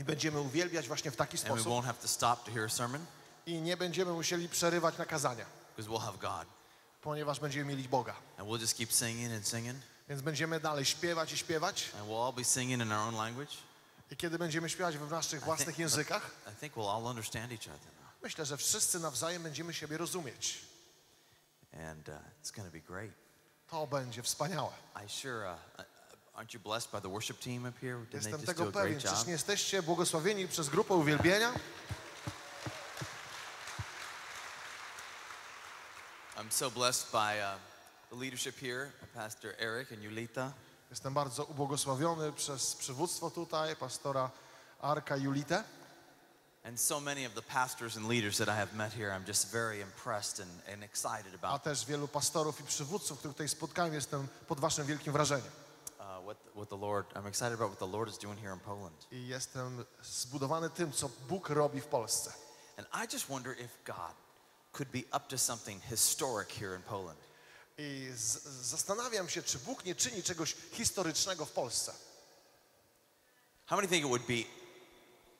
I będziemy uwielbiać właśnie w taki And we sposób. won't have to stop to hear a sermon I nie będziemy musieli przerywać na kazania, because we'll have God. ponieważ będziemy mieli Boga. And we'll just keep singing and singing. Więc będziemy dalej śpiewać i śpiewać. And we'll all be singing in our own language. I kiedy będziemy śpiewać w naszych własnych językach, I think we'll all understand each other now. myślę, że wszyscy nawzajem będziemy siebie rozumieć. And uh, it's going to be great. To będzie wspaniałe. I sure, uh, uh, aren't you blessed by the worship team up here? Didn't they Jestem just tego do a pewien. great job? Czyż nie jesteście błogosławieni przez grupę uwielbienia? I'm so blessed by uh, the leadership here, Pastor Eric and Yulita. Jestem bardzo ubłogosławiony przez przywództwo tutaj, pastora Arka Julitę. And so many of the pastors and leaders that I have met here, I'm just very impressed and, and excited a about też wielu pastorów i przywódców, których tutaj spotkałem. Jestem pod waszym wielkim wrażeniem. What, what the Lord, I'm excited about what the Lord is doing here in Poland. I jestem zbudowany tym, co Bóg robi w Polsce. And I just wonder if God could be up to something historic here in Poland. I zastanawiam się, czy Bóg nie czyni czegoś historycznego w Polsce. How many think it would be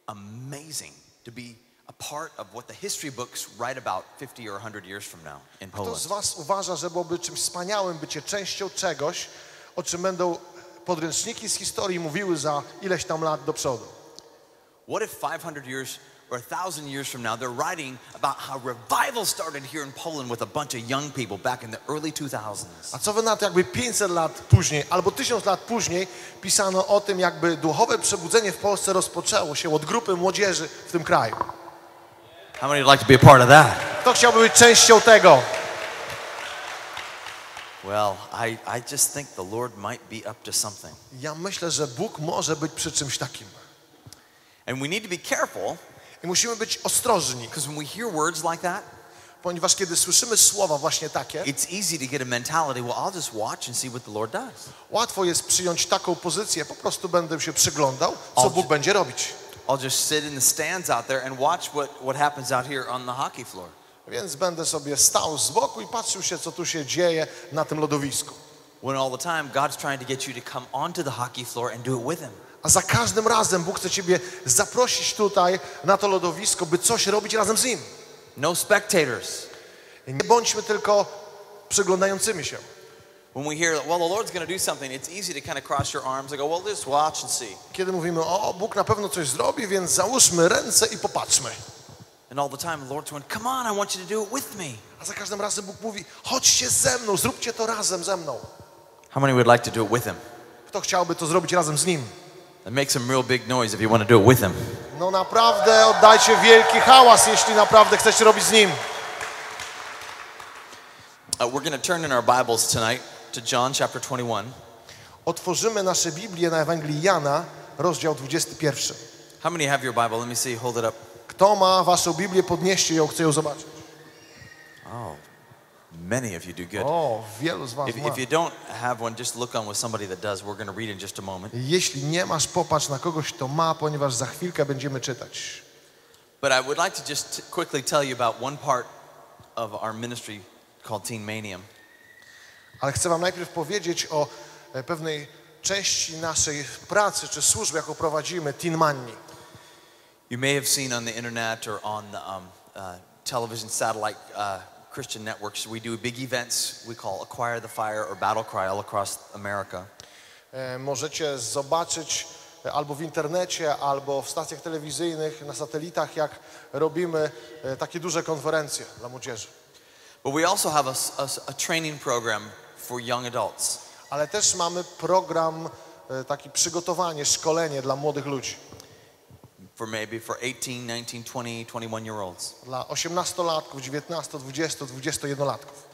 amazing to be a part of what the history books write about 50 or 100 years from now in Kto z Poland? was uważa, że byłoby czymś wspaniałym bycie częścią czegoś, o czym będą podręczniki z historii mówiły za ileś tam lat do przodu? What if 500 years or 1,000 years from now they're writing about how revival started here in Poland with a bunch of young people back in the early 2000s? A co wy na to, jakby 500 lat później, albo 1000 lat później pisano o tym, jakby duchowe przebudzenie w Polsce rozpoczęło się od grupy młodzieży w tym kraju? How many would like to be a part of that? Kto chciałby być częścią tego? Well, I, I just think the Lord might be up to something. Ja myślę, że Bóg może być przy czymś takim. And we need to be careful I musimy być ostrożni, because when we hear words like that, ponieważ kiedy słyszymy słowa właśnie takie, it's easy to get a mentality, well, I'll just watch and see what the Lord does. łatwo jest przyjąć taką pozycję, po prostu będę się przyglądał, co O, Bóg będzie robić. I'll just sit in the stands out there and watch what, what happens out here on the hockey floor. Więc będę sobie stał z boku i patrzył się, co tu się dzieje na tym lodowisku. When all the time God's trying to get you to come onto the hockey floor and do it with Him. A za każdym razem Bóg chce Ciebie zaprosić tutaj na to lodowisko, by coś robić razem z Nim. No spectators. Nie bądźmy tylko przyglądającymi się. Kiedy mówimy, o, Bóg na pewno coś zrobi, więc załóżmy ręce i popatrzmy. And all the time, the Lord's going, come on, I want you to do it with me. A za każdym razem Bóg mówi, chodźcie ze mną, zróbcie to razem ze mną. How many would like to do it with Him? Kto chciałby to zrobić razem z Nim? And make some real big noise if you want to do it with Him. No naprawdę oddajcie wielki hałas, jeśli naprawdę chcecie robić z Nim. Uh, we're going to turn in our Bibles tonight to John chapter 21. Otworzymy nasze Biblię na Ewangelii Jana, rozdział 21. How many have your Bible? Let me see. Hold it up. Kto ma waszą Biblię, podnieście ją, chcę ją zobaczyć. Oh, many of you do good. O, wielu z was If, ma. if you don't have one, just look on with somebody that does. We're going to read in just a moment. Jeśli nie masz, popatrz na kogoś, kto ma, ponieważ za chwilkę będziemy czytać. But I would like to just quickly tell you about one part of our ministry called Teen Manium. Ale chcę wam najpierw powiedzieć o e, pewnej części naszej pracy czy służby, jaką prowadzimy, Teen Manni. You may have seen on the internet or on the um, uh, television satellite uh, Christian networks, we do big events we call Acquire the Fire or Battle Cry all across America. E, Możecie zobaczyć e, albo w internecie, albo w stacjach telewizyjnych, na satelitach, jak robimy e, takie duże konferencje dla młodzieży. But we also have a, a a training program for young adults. Ale też mamy program, taki przygotowanie, szkolenie dla młodych ludzi. For maybe for 18, 19, 20, 21 year olds. Dla 18-latków, 19, 20, 21-latków.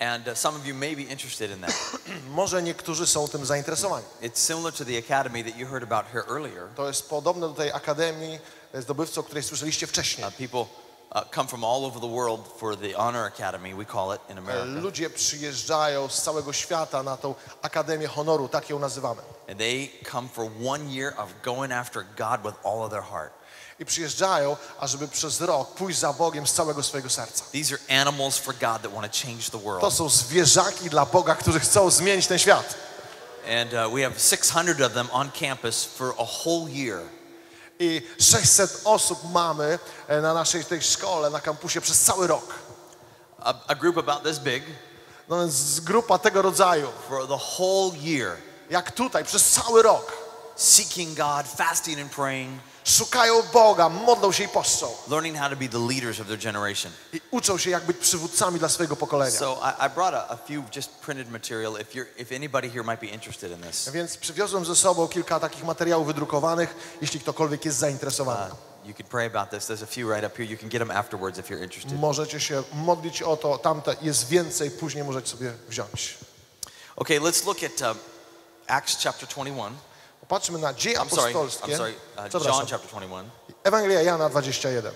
And uh, some of you may be interested in that. Może niektórzy są tym zainteresowani. it's similar to the academy that you heard about here earlier. To jest podobne do tej akademii e, zdobywcy, o której słyszeliście wcześniej. Uh, people uh, come from all over the world for the Honor Academy, we call it in E, America. Ludzie przyjeżdżają z całego świata na tą Akademię Honoru, tak ją nazywamy. And they come for one year of going after God with all of their heart. I przyjeżdżają, ażeby przez rok pójść za Bogiem z całego swojego serca. These are animals for God that want to change the To world. są zwierzaki dla Boga, którzy chcą zmienić ten świat. And uh, we have 600 of them on campus for a whole year. I 600 osób mamy e, na naszej tej szkole, na kampusie przez cały rok. A, a group about this big No więc grupa tego rodzaju, for the whole year, jak tutaj, przez cały rok. Seeking God, fasting and praying, Szukają Boga, modlą się i poszczą. learning how to be the leaders of their generation. I uczą się, jak być przywódcami dla swojego pokolenia. So I, I brought a, a few just printed material if you're if anybody here might be interested in this. Więc przywiozłem ze sobą kilka takich materiałów wydrukowanych, jeśli ktokolwiek jest zainteresowany. Uh, you could pray about this. There's a few right up here. You can get them afterwards if you're interested. Możecie się modlić o to, tamte jest więcej, później możecie sobie wziąć. Okay, let's look at uh, Acts chapter 21. Popatrzmy na dzieje I'm sorry, apostolskie. I'm sorry, uh, John Przepraszam. chapter 21. Ewangelia Jana 21.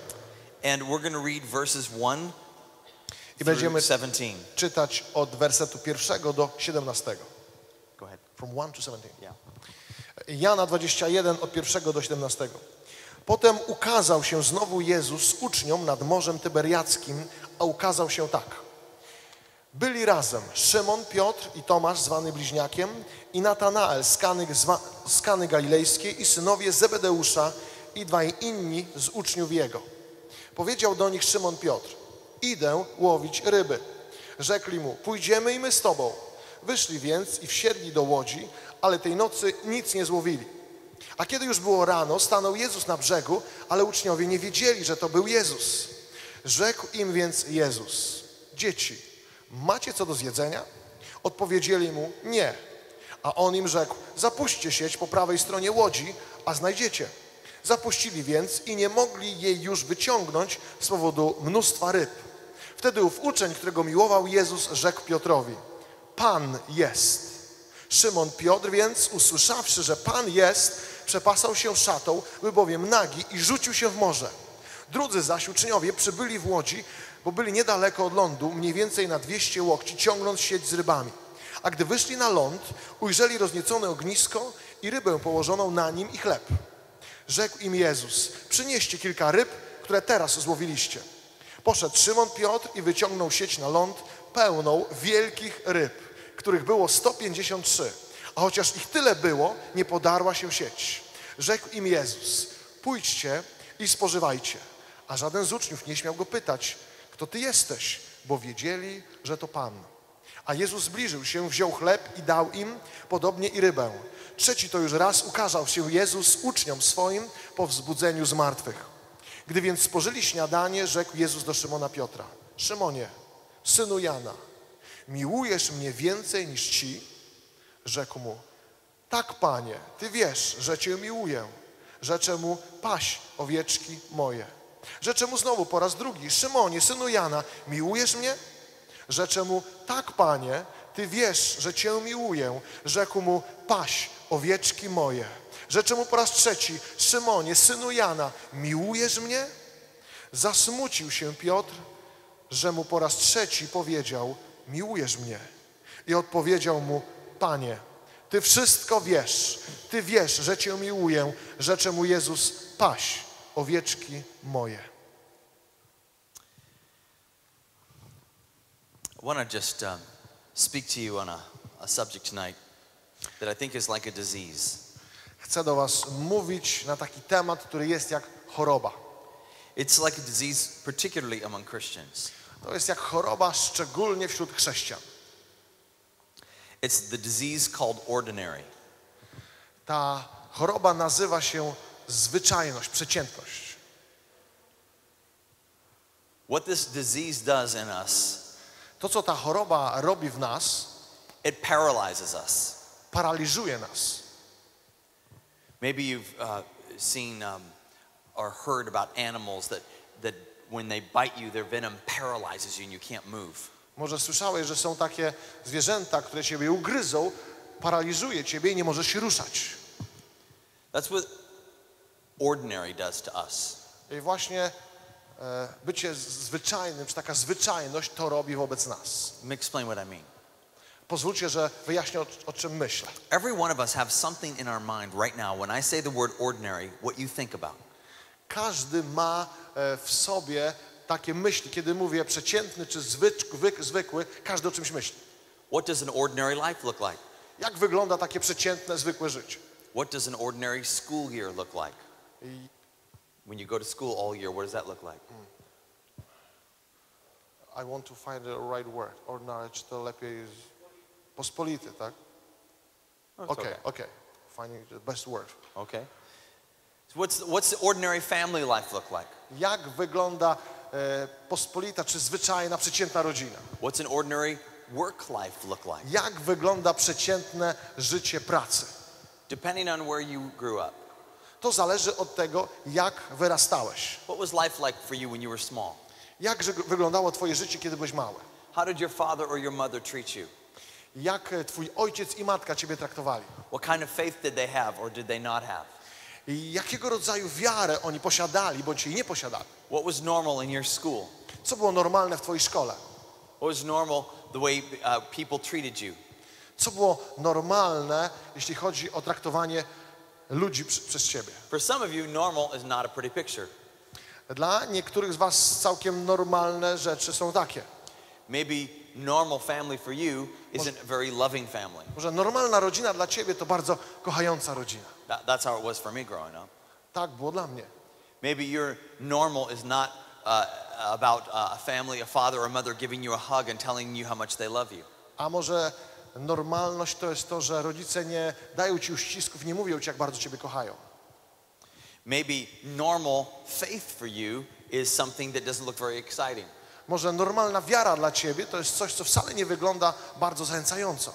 And we're going to read verses 1 I through będziemy 17. czytać od wersetu pierwszego do 17. Go ahead. From 1 to 17. Yeah. Jana 21 od 1 do 17. Potem ukazał się znowu Jezus uczniom nad Morzem Tyberiackim, a ukazał się tak. Byli razem Szymon, Piotr i Tomasz, zwany bliźniakiem, i Natanael z Kany, z Kany Galilejskiej i synowie Zebedeusza i dwaj inni z uczniów jego. Powiedział do nich Szymon Piotr, idę łowić ryby. Rzekli mu, pójdziemy i my z tobą. Wyszli więc i wsiedli do łodzi, ale tej nocy nic nie złowili. A kiedy już było rano, stanął Jezus na brzegu, ale uczniowie nie wiedzieli, że to był Jezus. Rzekł im więc Jezus, dzieci, macie co do zjedzenia? Odpowiedzieli mu, nie. A on im rzekł, zapuśćcie sieć po prawej stronie łodzi, a znajdziecie. Zapuścili więc i nie mogli jej już wyciągnąć z powodu mnóstwa ryb. Wtedy ów uczeń, którego miłował Jezus, rzekł Piotrowi, Pan jest. Szymon Piotr więc, usłyszawszy, że Pan jest, przepasał się szatą, był bowiem nagi i rzucił się w morze. Drudzy zaś uczniowie przybyli w łodzi, bo byli niedaleko od lądu, mniej więcej na 200 łokci, ciągnąc sieć z rybami. A gdy wyszli na ląd, ujrzeli rozniecone ognisko i rybę położoną na nim i chleb. Rzekł im Jezus, przynieście kilka ryb, które teraz złowiliście. Poszedł Szymon Piotr i wyciągnął sieć na ląd pełną wielkich ryb, których było 153. A chociaż ich tyle było, nie podarła się sieć. Rzekł im Jezus, pójdźcie i spożywajcie. A żaden z uczniów nie śmiał go pytać, kto ty jesteś, bo wiedzieli, że to Pan. A Jezus zbliżył się, wziął chleb i dał im, podobnie i rybę. Trzeci to już raz ukazał się Jezus uczniom swoim po wzbudzeniu z martwych. Gdy więc spożyli śniadanie, rzekł Jezus do Szymona Piotra: Szymonie, synu Jana, miłujesz mnie więcej niż ci? Rzekł mu: Tak, panie, ty wiesz, że cię miłuję. Rzeczę mu: paś owieczki moje. Rzeczę mu znowu po raz drugi: Szymonie, synu Jana, miłujesz mnie? Rzeczę mu: Tak, panie, ty wiesz, że cię miłuję. Rzekł mu: paś owieczki moje. Rzeczę mu po raz trzeci: Szymonie, synu Jana, miłujesz mnie? Zasmucił się Piotr, że mu po raz trzeci powiedział: Miłujesz mnie. I odpowiedział mu: Panie, ty wszystko wiesz. Ty wiesz, że cię miłuję. Rzecze mu Jezus: Paś owieczki moje. I want to just um, speak to you on a, a subject tonight that I think is like a disease. Chcę do Was mówić na taki temat, który jest jak choroba. It's like a disease, particularly among Christians. To jest jak choroba, szczególnie wśród chrześcijan. It's the disease called ordinary. Ta choroba nazywa się zwyczajność, przeciętność. What this disease does in us, To, co ta choroba robi w nas, it paralyzes us. paraliżuje nas. Maybe you've uh, seen um, or heard about animals that, that when they bite you, their venom paralyzes you and you can't move. Może słyszałeś, że są takie zwierzęta, które ciebie ugryzą, paraliżuje ciebie i nie możesz się ruszać. That's what ordinary does to us. I właśnie e, bycie zwyczajnym, czy taka zwyczajność to robi wobec nas. Let me explain what I mean. Pozwólcie, że wyjaśnię o, o czym myślę. Every one of us have something in our mind right now. When I say the word ordinary, what you think about. Każdy ma e, w sobie takie myśli. Kiedy mówię przeciętny czy zwycz, wy, zwykły, każdy o czymś myśli. What does an ordinary life look like? Jak wygląda takie przeciętne, zwykłe życie? What does an ordinary school year look like? When you go to school all year, what does that look like? Hmm. I want to find the right word. Ordinary, czy to lepiej jest pospolity, tak? Okej, okej. Finding the best word. Okay. So what's, what's the ordinary family life look like? Jak wygląda e, pospolita czy zwyczajna, przeciętna rodzina? What's an ordinary work life look like? Jak wygląda przeciętne życie pracy? Depending on where you grew up. To zależy od tego, jak wyrastałeś. What was life like for you when you were small? Jak wyglądało twoje życie, kiedy byłeś mały? How did your father or your mother treat you? Jak e, twój ojciec i matka ciebie traktowali? What kind of faith did they have or did they not have? I jakiego rodzaju wiarę oni posiadali, bądź jej nie posiadali? What was normal in your school? Co było normalne w twojej szkole? What was normal the way uh, people treated you? Co było normalne, jeśli chodzi o traktowanie ludzi przez ciebie? For some of you, normal is not a pretty picture. Dla niektórych z was całkiem normalne rzeczy są takie. Maybe normal family for you isn't a very loving family. Może normalna rodzina dla ciebie to bardzo kochająca rodzina. That, that's how it was for me growing up. Tak było dla mnie. Maybe your normal is not uh, about uh, a family, a father or mother giving you a hug and telling you how much they love you. A może normalność to jest to, że rodzice nie dają ci uścisków, nie mówią ci, jak bardzo ciebie kochają. Maybe normal faith for you is something that doesn't look very exciting. Może normalna wiara dla ciebie to jest coś, co wcale nie wygląda bardzo zachęcająco.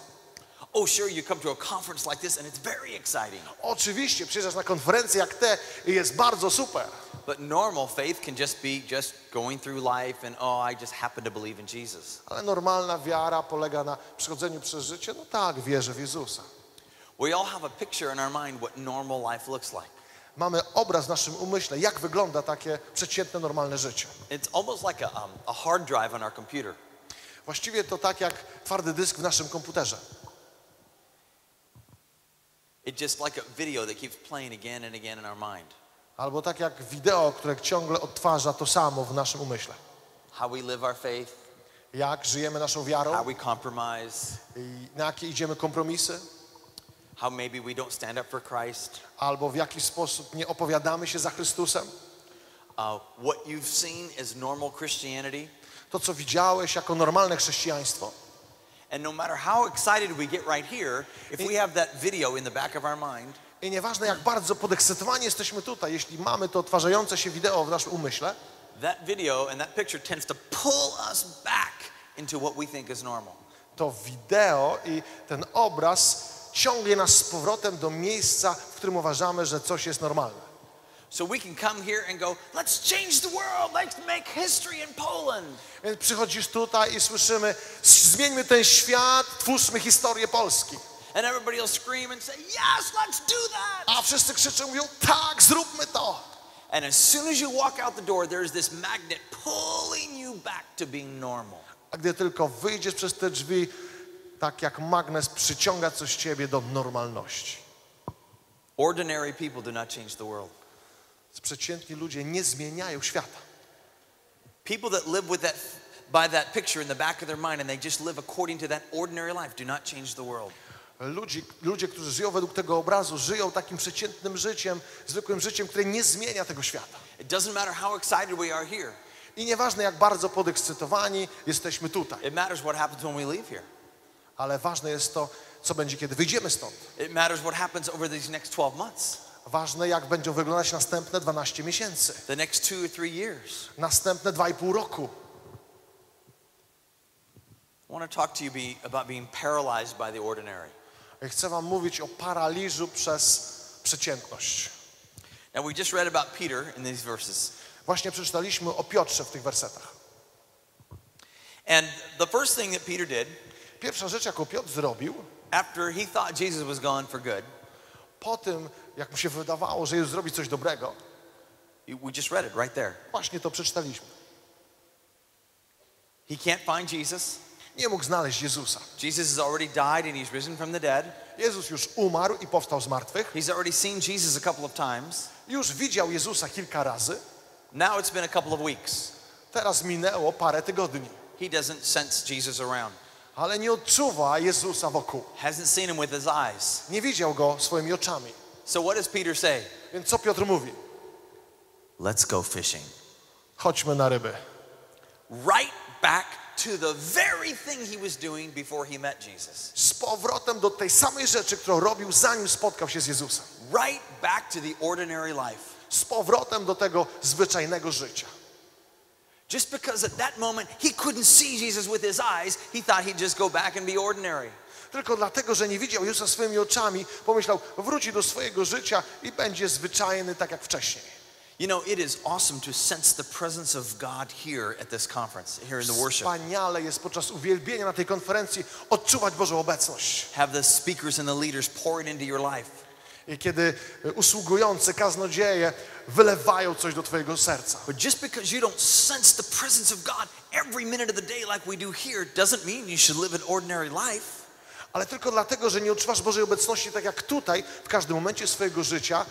Oh, sure, you come to a conference like this and it's very exciting. Oczywiście, przyjeżdżasz na konferencję jak te i jest bardzo super. But normal faith can just be just going through life and, oh, I just happen to believe in Jesus. Ale normalna wiara polega na przechodzeniu przez życie. No tak, wierzę w Jezusa. We all have a picture in our mind what normal life looks like. Mamy obraz w naszym umyśle, jak wygląda takie przeciętne, normalne życie. It's almost like a, um, a hard drive on our computer. Właściwie to tak jak twardy dysk w naszym komputerze. It's just like a video that keeps playing again and again in our mind. Albo tak jak wideo, które ciągle odtwarza to samo w naszym umyśle. How we live our faith, Jak żyjemy naszą how wiarą we compromise, i na jakie idziemy kompromisy, how maybe we don't stand up for Christ, albo w jaki sposób nie opowiadamy się za Chrystusem. uh, what you've seen as normal Christianity. To, co widziałeś jako normalne chrześcijaństwo. And no matter how excited we get right here, if we have that video in the back of our mind, I nieważne jak bardzo podekscytowani jesteśmy tutaj, jeśli mamy to odtwarzające się wideo w naszym umyśle, that video and that picture tends to pull us back into what we think is normal. to wideo i ten obraz ciągnie nas z powrotem do miejsca, w którym uważamy, że coś jest normalne. So we can come here and go, let's change the world, let's make history in Poland. Więc przychodzisz tutaj i słyszymy, zmieńmy ten świat, twórzmy historię Polski. And everybody will scream and say, yes, let's do that. A wszyscy krzyczą, mówią, tak, zróbmy to. And as soon as you walk out the door, there's this magnet pulling you back to being normal. A gdy tylko wyjdziesz przez te drzwi, tak jak magnes przyciąga coś ciebie do normalności. Ordinary people do not change the world. Przeciętni ludzie nie zmieniają świata. People that live with that by that picture in the back of their mind and they just live according to that ordinary life do not change the world. Ludzi, ludzie, którzy żyją według tego obrazu, żyją takim przeciętnym życiem, zwykłym życiem, które nie zmienia tego świata. It doesn't matter how excited we are here. I nieważne, jak bardzo podekscytowani jesteśmy tutaj, It matters what happens when we leave here. ale ważne jest to, co będzie, kiedy wyjdziemy stąd. It matters what happens over these next 12 months, Ważne, jak będą wyglądać następne 12 miesięcy, the next two or three years. następne 2,5 roku. I want to talk to you about being paralyzed by the ordinary. Chcę wam mówić o paraliżu przez przeciętność. Now, we just read about Peter in these verses. Właśnie przeczytaliśmy o Piotrze w tych wersetach. And the first thing that Peter did Pierwsza rzecz, jaką Piotr zrobił, after he thought Jesus was gone for good, po tym, jak mu się wydawało, że Jezus zrobi coś dobrego, we just read it right there. właśnie to przeczytaliśmy. He can't find Jesus. Nie mógł znaleźć Jezusa. Jesus has already died and he's risen from the dead. Jezus już umarł i powstał z martwych. He's already seen Jesus a couple of times. Już widział Jezusa kilka razy. Now it's been a couple of weeks. Teraz minęło parę tygodni. He doesn't sense Jesus around, Ale nie odczuwa Jezusa wokół. hasn't seen him with his eyes. Nie widział go swoimi oczami. So, what does Peter say? Więc co Piotr mówi? Let's go fishing. Chodźmy na ryby. Right back to the very thing he was doing before he met Jesus. Z powrotem do tej samej rzeczy, którą robił, zanim spotkał się z Jezusem. Right back to the ordinary life. Z powrotem do tego zwyczajnego życia. Just because at that moment he couldn't see Jesus with his eyes, he thought he'd just go back and be ordinary. Tylko dlatego, że nie widział Jezusa swoimi oczami, pomyślał, wróci do swojego życia i będzie zwyczajny tak jak wcześniej. You know, it is awesome to sense the presence of God here at this conference, here in the worship. Wspaniale jest podczas uwielbienia na tej konferencji odczuwać Bożą obecność. Have the speakers and the leaders pouring into your life. I kiedy usługujący kaznodzieje wylewają coś do Twojego serca. But just because you don't sense the presence of God every minute of the day like we do here doesn't mean you should live an ordinary life. Ale tylko dlatego, że nie odczuwasz Bożej obecności tak jak tutaj, w każdym momencie swojego życia,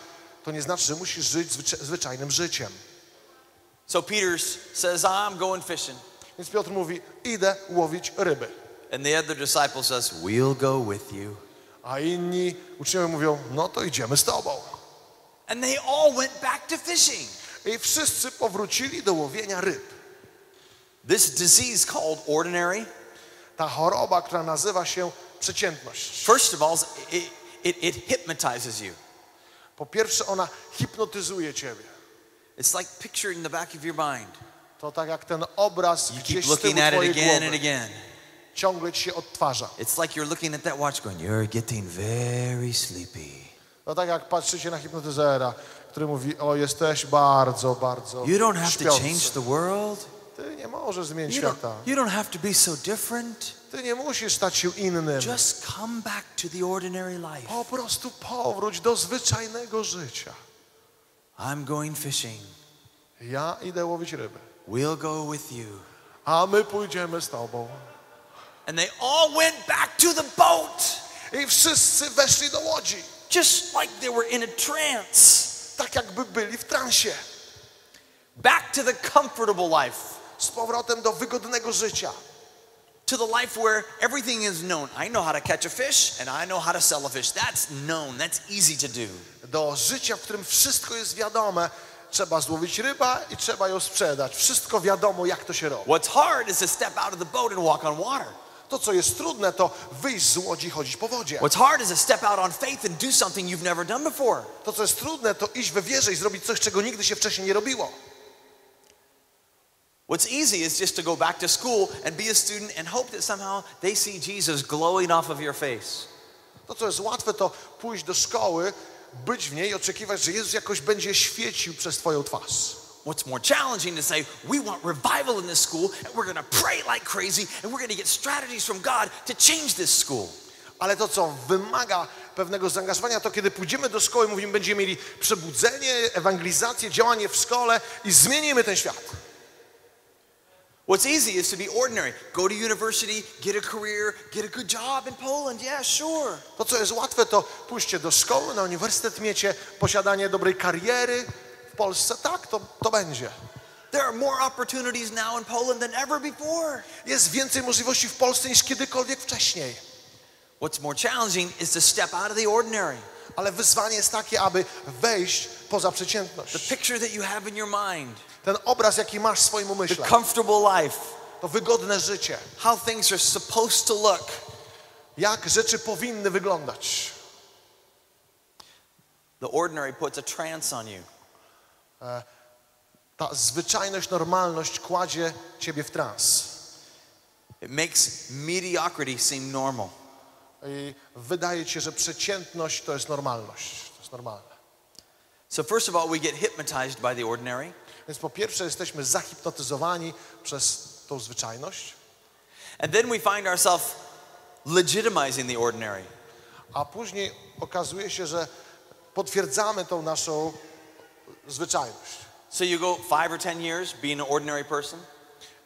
to nie znaczy, że musisz żyć zwycza- zwyczajnym życiem. So Peter says, I'm going fishing. Więc Piotr mówi, idę łowić ryby. And the other disciple says, We'll go with you. A inni uczniowie mówią, no to idziemy z Tobą. And they all went back to fishing. I wszyscy powrócili do łowienia ryb. This disease called ordinary, Ta choroba, która nazywa się przeciętność. first of all, it, it, it hypnotizes you. Po pierwsze, ona hipnotyzuje Ciebie. It's like picturing the back of your mind. To tak jak ten obraz You gdzieś keep looking at it again and again. ciągle Ci się odtwarza. It's like you're looking at that watch going, You're getting very sleepy. To tak jak patrzycie na hipnotyzera, który mówi, o jesteś bardzo, bardzo You don't have to śpiący. change the world. Ty nie możesz zmienić You don't, you don't have to be so different. Ty nie musisz stać się innym. Just come back to the ordinary life. Po prostu powróć do zwyczajnego życia. I'm going fishing. Ja idę łowić ryby, We'll go with you. a my pójdziemy z Tobą. And they all went back to the boat, I wszyscy weszli do łodzi, just like they were in a trance. tak jakby byli w transie. Back to the comfortable life, Z powrotem do wygodnego życia. to the life where everything is known. I know how to catch a fish and I know how to sell a fish. That's known, that's easy to do. Do życia, w którym wszystko jest wiadome. Trzeba złowić ryba i trzeba ją sprzedać. Wszystko wiadomo, jak to się robi. What's hard is to step out of the boat and walk on water. To, co jest trudne, to wyjść z łodzi i chodzić po wodzie. What's hard is to step out on faith and do something you've never done before. To, co jest trudne, to iść we wierze i zrobić coś, czego nigdy się wcześniej nie robiło. What's easy is just to go back to school and be a student and hope that somehow they see Jesus glowing off of your face. To, co jest łatwe, to pójść do szkoły, być w niej i oczekiwać, że Jezus jakoś będzie świecił przez Twoją twarz. What's more challenging to say, we want revival in this school and we're going to pray like crazy and we're going to get strategies from God to change this school. Ale to, co wymaga pewnego zaangażowania, to kiedy pójdziemy do szkoły, mówimy, będziemy mieli przebudzenie, ewangelizację, działanie w szkole i zmienimy ten świat. What's easy is to be ordinary. Go to university, get a career, get a good job in Poland. Yeah, sure. To, co jest łatwe, to pójście do szkoły, na uniwersytet, miecie posiadanie dobrej kariery w Polsce. Tak, to, to będzie. There are more opportunities now in Poland than ever before. Jest więcej możliwości w Polsce niż kiedykolwiek wcześniej. What's more challenging is to step out of the ordinary. Ale wyzwanie jest takie, aby wejść poza The przeciętność. picture that you have in your mind, Ten obraz, jaki masz w swoim the umyśle, comfortable life, to wygodne życie. how things are supposed to look. Jak rzeczy powinny wyglądać. The ordinary puts a trance on you. Ta zwyczajność, normalność kładzie ciebie w trans. It makes mediocrity seem normal. I wydaje ci się, że przeciętność to jest normalność. To jest normalne. So, first of all, we get hypnotized by the ordinary. Więc po pierwsze jesteśmy zahipnotyzowani przez tą zwyczajność, And then we find ourselves legitimizing the ordinary. a później okazuje się, że potwierdzamy tą naszą zwyczajność. So, you go five or ten years being an ordinary person.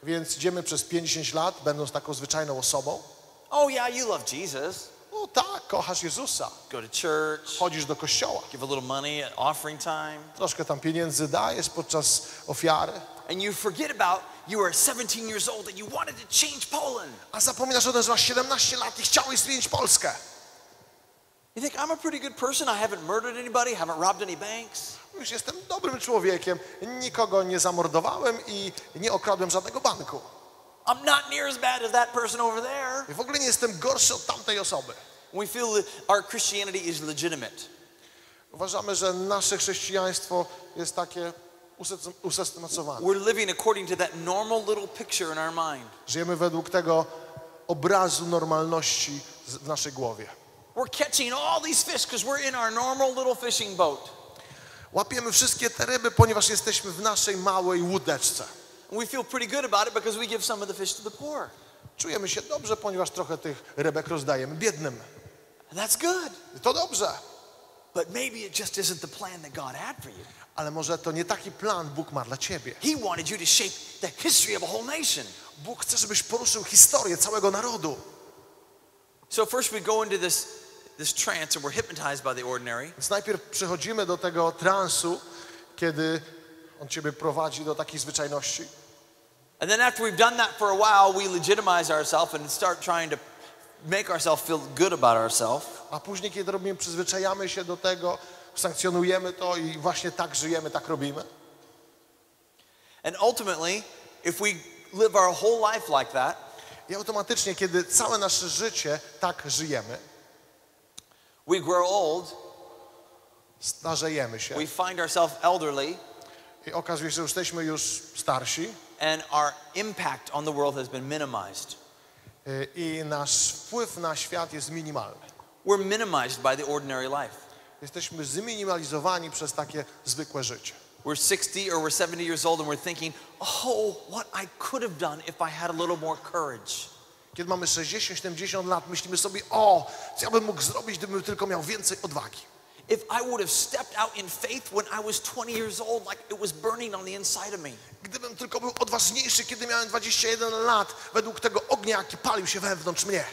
Więc idziemy przez 50 lat, będąc taką zwyczajną osobą. Oh, yeah, you love Jesus. No tak, kochasz Jezusa, Go to church, chodzisz do kościoła, give a little money at offering time. troszkę tam pieniędzy dajesz podczas ofiary, And you forget about you were 17 years old and you wanted to change Poland. a zapominasz o tym, że masz 17 lat i chciałeś zmienić Polskę. You think I'm a pretty good person? I haven't murdered anybody, haven't robbed any banks. Już jestem dobrym człowiekiem, nikogo nie zamordowałem i nie okradłem żadnego banku. I'm not near as bad as that person over there. I w ogóle nie jestem gorszy od tamtej osoby. We feel that our Christianity is legitimate. Uważamy, że nasze chrześcijaństwo jest takie usystem- usystematyzowane. We're living according to that normal little picture in our mind. Żyjemy według tego obrazu normalności w naszej głowie. We're catching all these fish because we're in our normal little fishing boat. Łapiemy wszystkie te ryby, ponieważ jesteśmy w naszej małej łódeczce. We feel pretty good about it because we give some of the fish to the poor. Czujemy się dobrze, ponieważ trochę tych rybek rozdajemy biednym. And that's good. To dobrze, But maybe it just isn't the plan that God had for you. ale może to nie taki plan Bóg ma dla ciebie. He wanted you to shape the history of a whole nation. Bóg chce, żebyś poruszył historię całego narodu. So first we go into this, this trance and we're hypnotized by the ordinary. Więc najpierw przechodzimy do tego transu, kiedy on ciebie prowadzi do takich zwyczajności. And then after we've done that for a while, we legitimize ourselves and start trying to make ourselves feel good about ourselves. A później, kiedy robimy, przyzwyczajamy się do tego, sankcjonujemy to i właśnie tak żyjemy, tak robimy. And ultimately, if we live our whole life like that, I automatycznie, kiedy całe nasze życie tak żyjemy, we grow old, starzejemy się we find ourselves elderly, i okazuje się, że jesteśmy już starsi and our impact on the world has been minimized. y, i nasz wpływ na świat jest minimalny. We're minimized by the ordinary life. Jesteśmy zminimalizowani przez takie zwykłe życie. We're 60 or we're 70 years old and we're thinking, oh, what I could have done if I had a little more courage. Kiedy mamy 60-70 lat, myślimy sobie, o, co ja bym mógł zrobić, gdybym tylko miał więcej odwagi. If I would have stepped out in faith when I was 20 years old, like it was burning on the inside of me. Gdybym tylko był odważniejszy, kiedy miałem 21 lat, według tego ognia, jaki palił się wewnątrz mnie.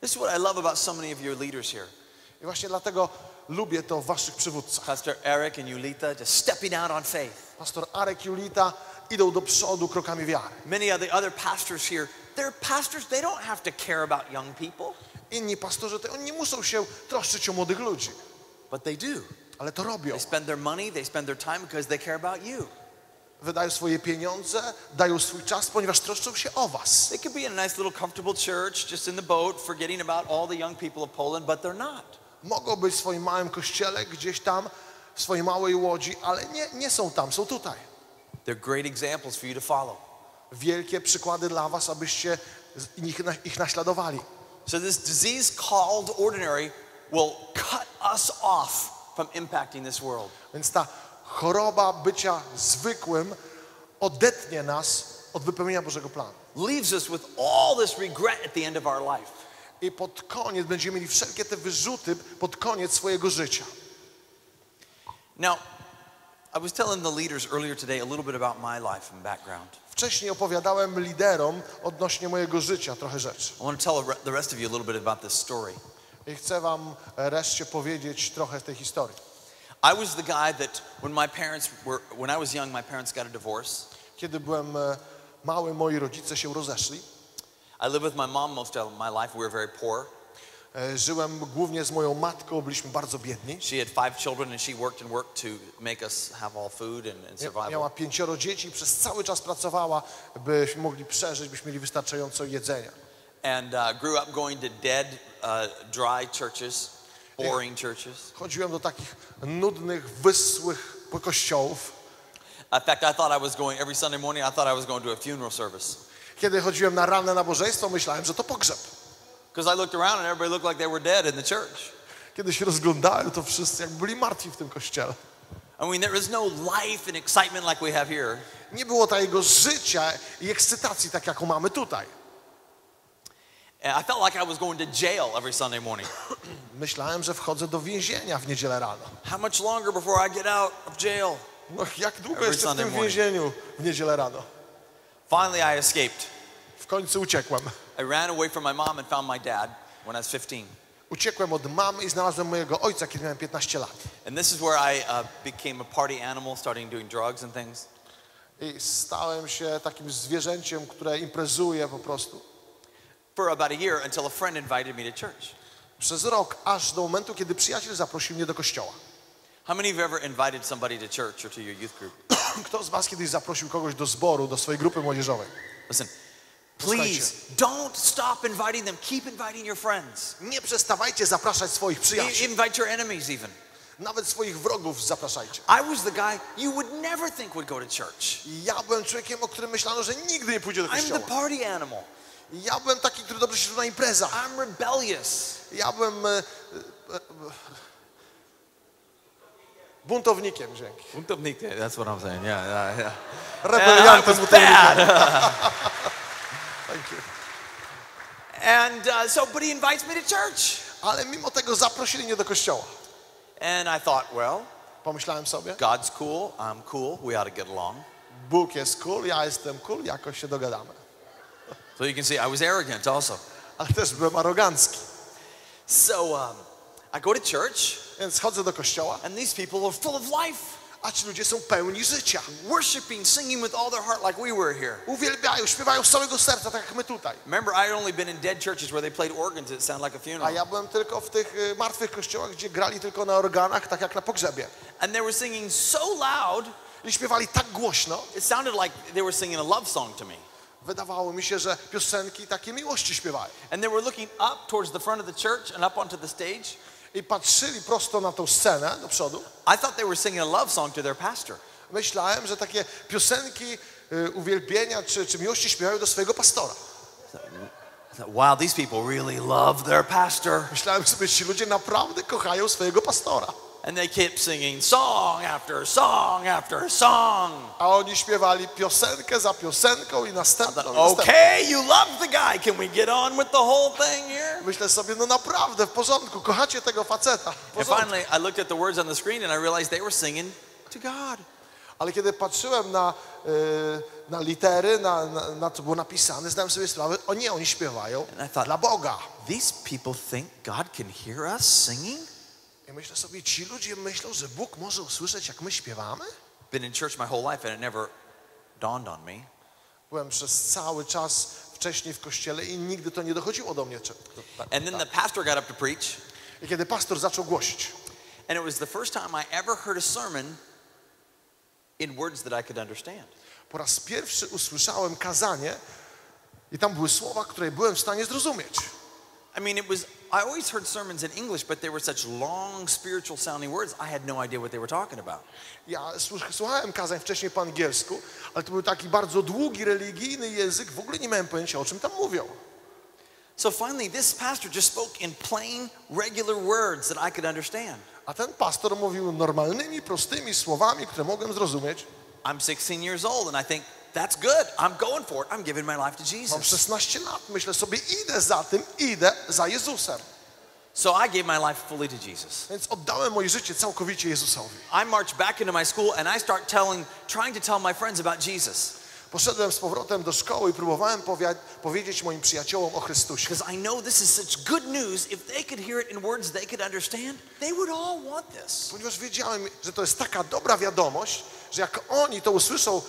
This is what I love about so many of your leaders here. I właśnie dlatego lubię to w waszych przywódcach. Pastor Eric and Yulita just stepping out on faith. Pastor Arek i Julita idą do przodu krokami wiary. Many of the other pastors here, they're pastors, they don't have to care about young people, Inni pastorzy, to oni nie muszą się troszczyć o młodych ludzi, but they do. ale to robią. They spend their money, they spend their time because they care about you. Wydają swoje pieniądze, dają swój czas, ponieważ troszczą się o was. They could be in a nice little comfortable church, just in the boat, forgetting about all the young people of Poland, but they're not. Mogą być w swoim małym kościele, gdzieś tam, w swojej małej łodzi, ale nie, nie są tam, są tutaj. They're great examples for you to follow. Wielkie przykłady dla was, abyście ich, ich naśladowali. So this disease called ordinary will cut us off from impacting this world. Więc ta choroba bycia zwykłym odetnie nas od wypełnienia Bożego planu. Leaves us with all this regret at the end of our life. I pod koniec będziemy mieli wszelkie te wyrzuty pod koniec swojego życia. Now, I was telling the leaders earlier today a little bit about my life and background. Wcześniej opowiadałem liderom odnośnie mojego życia trochę rzeczy. I want to tell the rest of you a little bit about this story. I chcę wam e, reszcie powiedzieć trochę tej historii. I was the guy that when my parents were, when I was young, my parents got a divorce. Kiedy byłem e, mały, moi rodzice się rozeszli. I lived with my mom most of my life. We were very poor. E, Żyłem głównie z moją matką, byliśmy bardzo biedni. She had five children and she worked and worked to make us have all food and, and survival. Miała pięcioro dzieci i przez cały czas pracowała, byśmy mogli przeżyć, byśmy mieli wystarczająco jedzenia. And uh, grew up going to dead, uh, dry churches, boring churches. Chodziłem do takich nudnych, wyschłych kościołów. In fact, I thought I was going every Sunday morning. I thought I was going to a funeral service Kiedy chodziłem na ranne nabożeństwo, myślałem, że to pogrzeb. because I looked around and everybody looked like they were dead in the church. Kiedy się rozglądałem, to wszyscy jakby byli martwi w tym kościele. I mean, there was no life and excitement like we have here. Nie było takiego życia i ekscytacji, tak jaką mamy tutaj. I felt like I was going to jail every Sunday morning. Myślałem, że wchodzę do więzienia w niedzielę rano. How much longer before I get out of jail? No jak długo Every jeszcze w Sunday tym morning. więzieniu w niedzielę rano? Finally, I escaped. W końcu uciekłem. I ran away from my mom and found my dad when I was 15. Uciekłem od mamy i znalazłem mojego ojca, kiedy miałem 15 lat. And this is where I uh, became a party animal, starting doing drugs and things. I stałem się takim zwierzęciem, które imprezuje po prostu. For about a year until a friend invited me to church. Przez rok, aż do momentu, kiedy przyjaciel zaprosił mnie do kościoła. How many of you ever invited somebody to church or to your youth group? Kto z was kiedyś zaprosił kogoś do zboru, do swojej grupy młodzieżowej? Listen, please don't stop inviting them. Keep inviting your friends. Nie przestawajcie zapraszać swoich przyjaciół. Invite your enemies even. Nawet swoich wrogów zapraszajcie. I was the guy you would never think would go to church. Ja byłem człowiekiem, o którym myślano, że nigdy nie pójdzie do I'm the kościoła. party animal. Ja byłem taki, który dobrze się czuł na imprezach. I'm rebellious. Ja byłem e, e, e, buntownikiem, dzięki. That's what I'm saying. Yeah, yeah, yeah. Rebeliantem, buntownikiem. Thank you. And uh, so, but he invites me to church. Ale mimo tego zaprosili mnie do kościoła. And I thought, well, Pomyślałem sobie, God's cool. I'm cool. We ought to get along. Bóg jest cool, ja jestem cool, jakoś się dogadamy. So you can see I was arrogant also. Ale też byłem arogancki. So um, I go to church, Więc chodzę do kościoła, and these people are full of life, a ci ludzie są pełni życia. worshiping, singing with all their heart like we were here. Uwielbiają, śpiewają z całego serca, tak jak my tutaj. Remember, I had only been in dead churches where they played organs that sound like a A funeral. ja byłem tylko w tych martwych kościołach, gdzie grali tylko na organach, tak jak na pogrzebie. And they were singing so loud, I śpiewali tak głośno, it sounded like they were singing a love song to me. Wydawało mi się, że piosenki takie miłości śpiewają. And they were looking up towards the front of the church and up onto the stage. I patrzyli prosto na tą scenę do przodu. I thought they were singing a love song to their pastor. Myślałem, że takie piosenki y, uwielbienia czy, czy miłości śpiewają do swojego pastora. Wow, these people really love their pastor. Myślałem sobie, ci ludzie naprawdę kochają swojego pastora. And they kept singing song after song after song. A oni śpiewali piosenkę za piosenką i następną. i następną. Okay, you love the guy. Can we get on with the whole thing here? Myślę sobie, no naprawdę, w porządku, kochacie tego faceta. And finally, I looked at the words on the screen and I realized they were singing to God. Ale kiedy patrzyłem na, y, na litery, na, na, na co było napisane, zdałem sobie sprawę, o nie, oni śpiewają thought- dla Boga. These people think God can hear us singing? I myślę sobie, ci ludzie myślą, że Bóg może usłyszeć, jak my śpiewamy? Been in church my whole life and it never dawned on me. Byłem przez cały czas wcześniej w kościele i nigdy to nie dochodziło do mnie. Tak, And then the pastor got up to preach, I kiedy pastor zaczął głosić, and it was the first time I ever heard a sermon in words that I could understand. po raz pierwszy usłyszałem kazanie i tam były słowa, które byłem w stanie zrozumieć. I mean, it was, I always heard sermons in English, but they were such long, spiritual sounding words, I had no idea what they were talking about. Ja słuch- słuchałem kazań wcześniej po angielsku, ale to był taki bardzo długi, religijny język, w ogóle nie miałem pojęcia, o czym tam mówią. So finally, this pastor just spoke in plain, regular words that I could understand. A ten pastor mówił normalnymi, prostymi słowami, które mogłem zrozumieć. I'm 16 years old, and I think, that's good. I'm going for it. I'm giving my life to Mam Jesus. 16 lat, myślę sobie, idę za tym, idę za Jezusem. So I gave my life fully to Jesus. Więc oddałem moje życie całkowicie Jezusowi. I marched back into my school, and I start telling, trying to tell my friends about Jesus. Poszedłem z powrotem do szkoły i próbowałem powie- powiedzieć moim przyjaciołom o Chrystusie. Because I know this is such good news. If they could hear it in words they could understand, they would all want this. Ponieważ wiedziałem, że to jest taka dobra wiadomość, że jak oni to usłyszą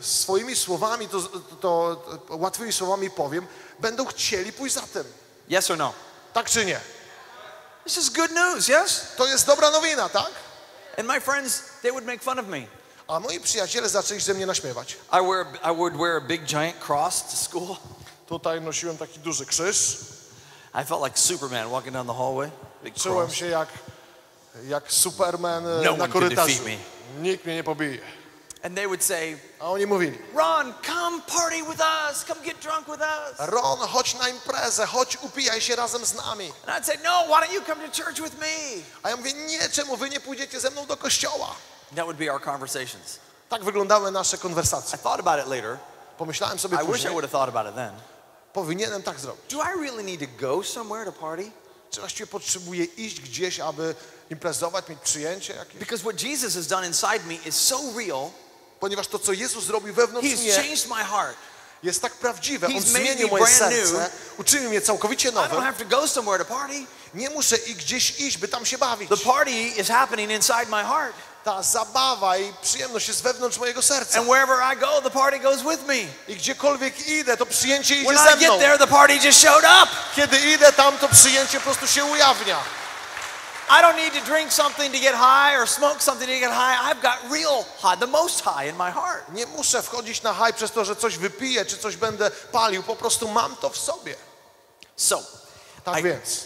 swoimi słowami, to, to, to łatwymi słowami powiem, będą chcieli pójść za tym. Yes or no? Tak czy nie? This is good news, yes? To jest dobra nowina, tak? And my friends, they would make fun of me. A moi przyjaciele zaczęli ze mnie naśmiewać. I, wear, I would wear a big giant cross to school. Tutaj nosiłem taki duży krzyż. I felt like Superman walking down the hallway. Big Czułem cross. się jak, jak Superman e, No na one can korytarzu. Nikt mnie nie pobije. And they would say, A oni mówili, Ron, come party with us. Come get drunk with us. Ron, chodź na imprezę, chodź upijaj się razem z nami. And I'd say, no, why don't you come to church with me? A ja mówię, nie, czemu wy nie pójdziecie ze mną do kościoła? That would be our conversations. Tak wyglądały nasze konwersacje. I thought about it later. Pomyślałem sobie I wish I później, would have thought about it then. powinienem tak zrobić. Do I really need to go somewhere to party? Czy właściwie potrzebuję iść gdzieś, aby imprezować, mieć przyjęcie jakieś? Because what Jesus has done inside me is so real. Ponieważ to, co Jezus zrobił wewnątrz He's mnie, changed my heart. jest tak prawdziwe. On He's made zmienił moje serce, uczynił mnie całkowicie I don't nowym. have to go somewhere to party. Nie muszę i gdzieś iść, by tam się bawić. The party is happening inside my heart. ta zabawa i przyjemność jest wewnątrz mojego serca. And wherever I go, the party goes with me. I gdziekolwiek idę, to przyjęcie idzie When ze I mną. get there, the party just showed up. Kiedy idę tam, to przyjęcie po prostu się ujawnia. I don't need to drink something to get high or smoke something to get high. I've got real high, the most high in my heart. Nie muszę wchodzić na haj przez to, że coś wypiję, czy coś będę palił. Po prostu mam to w sobie. So, Tak I- więc,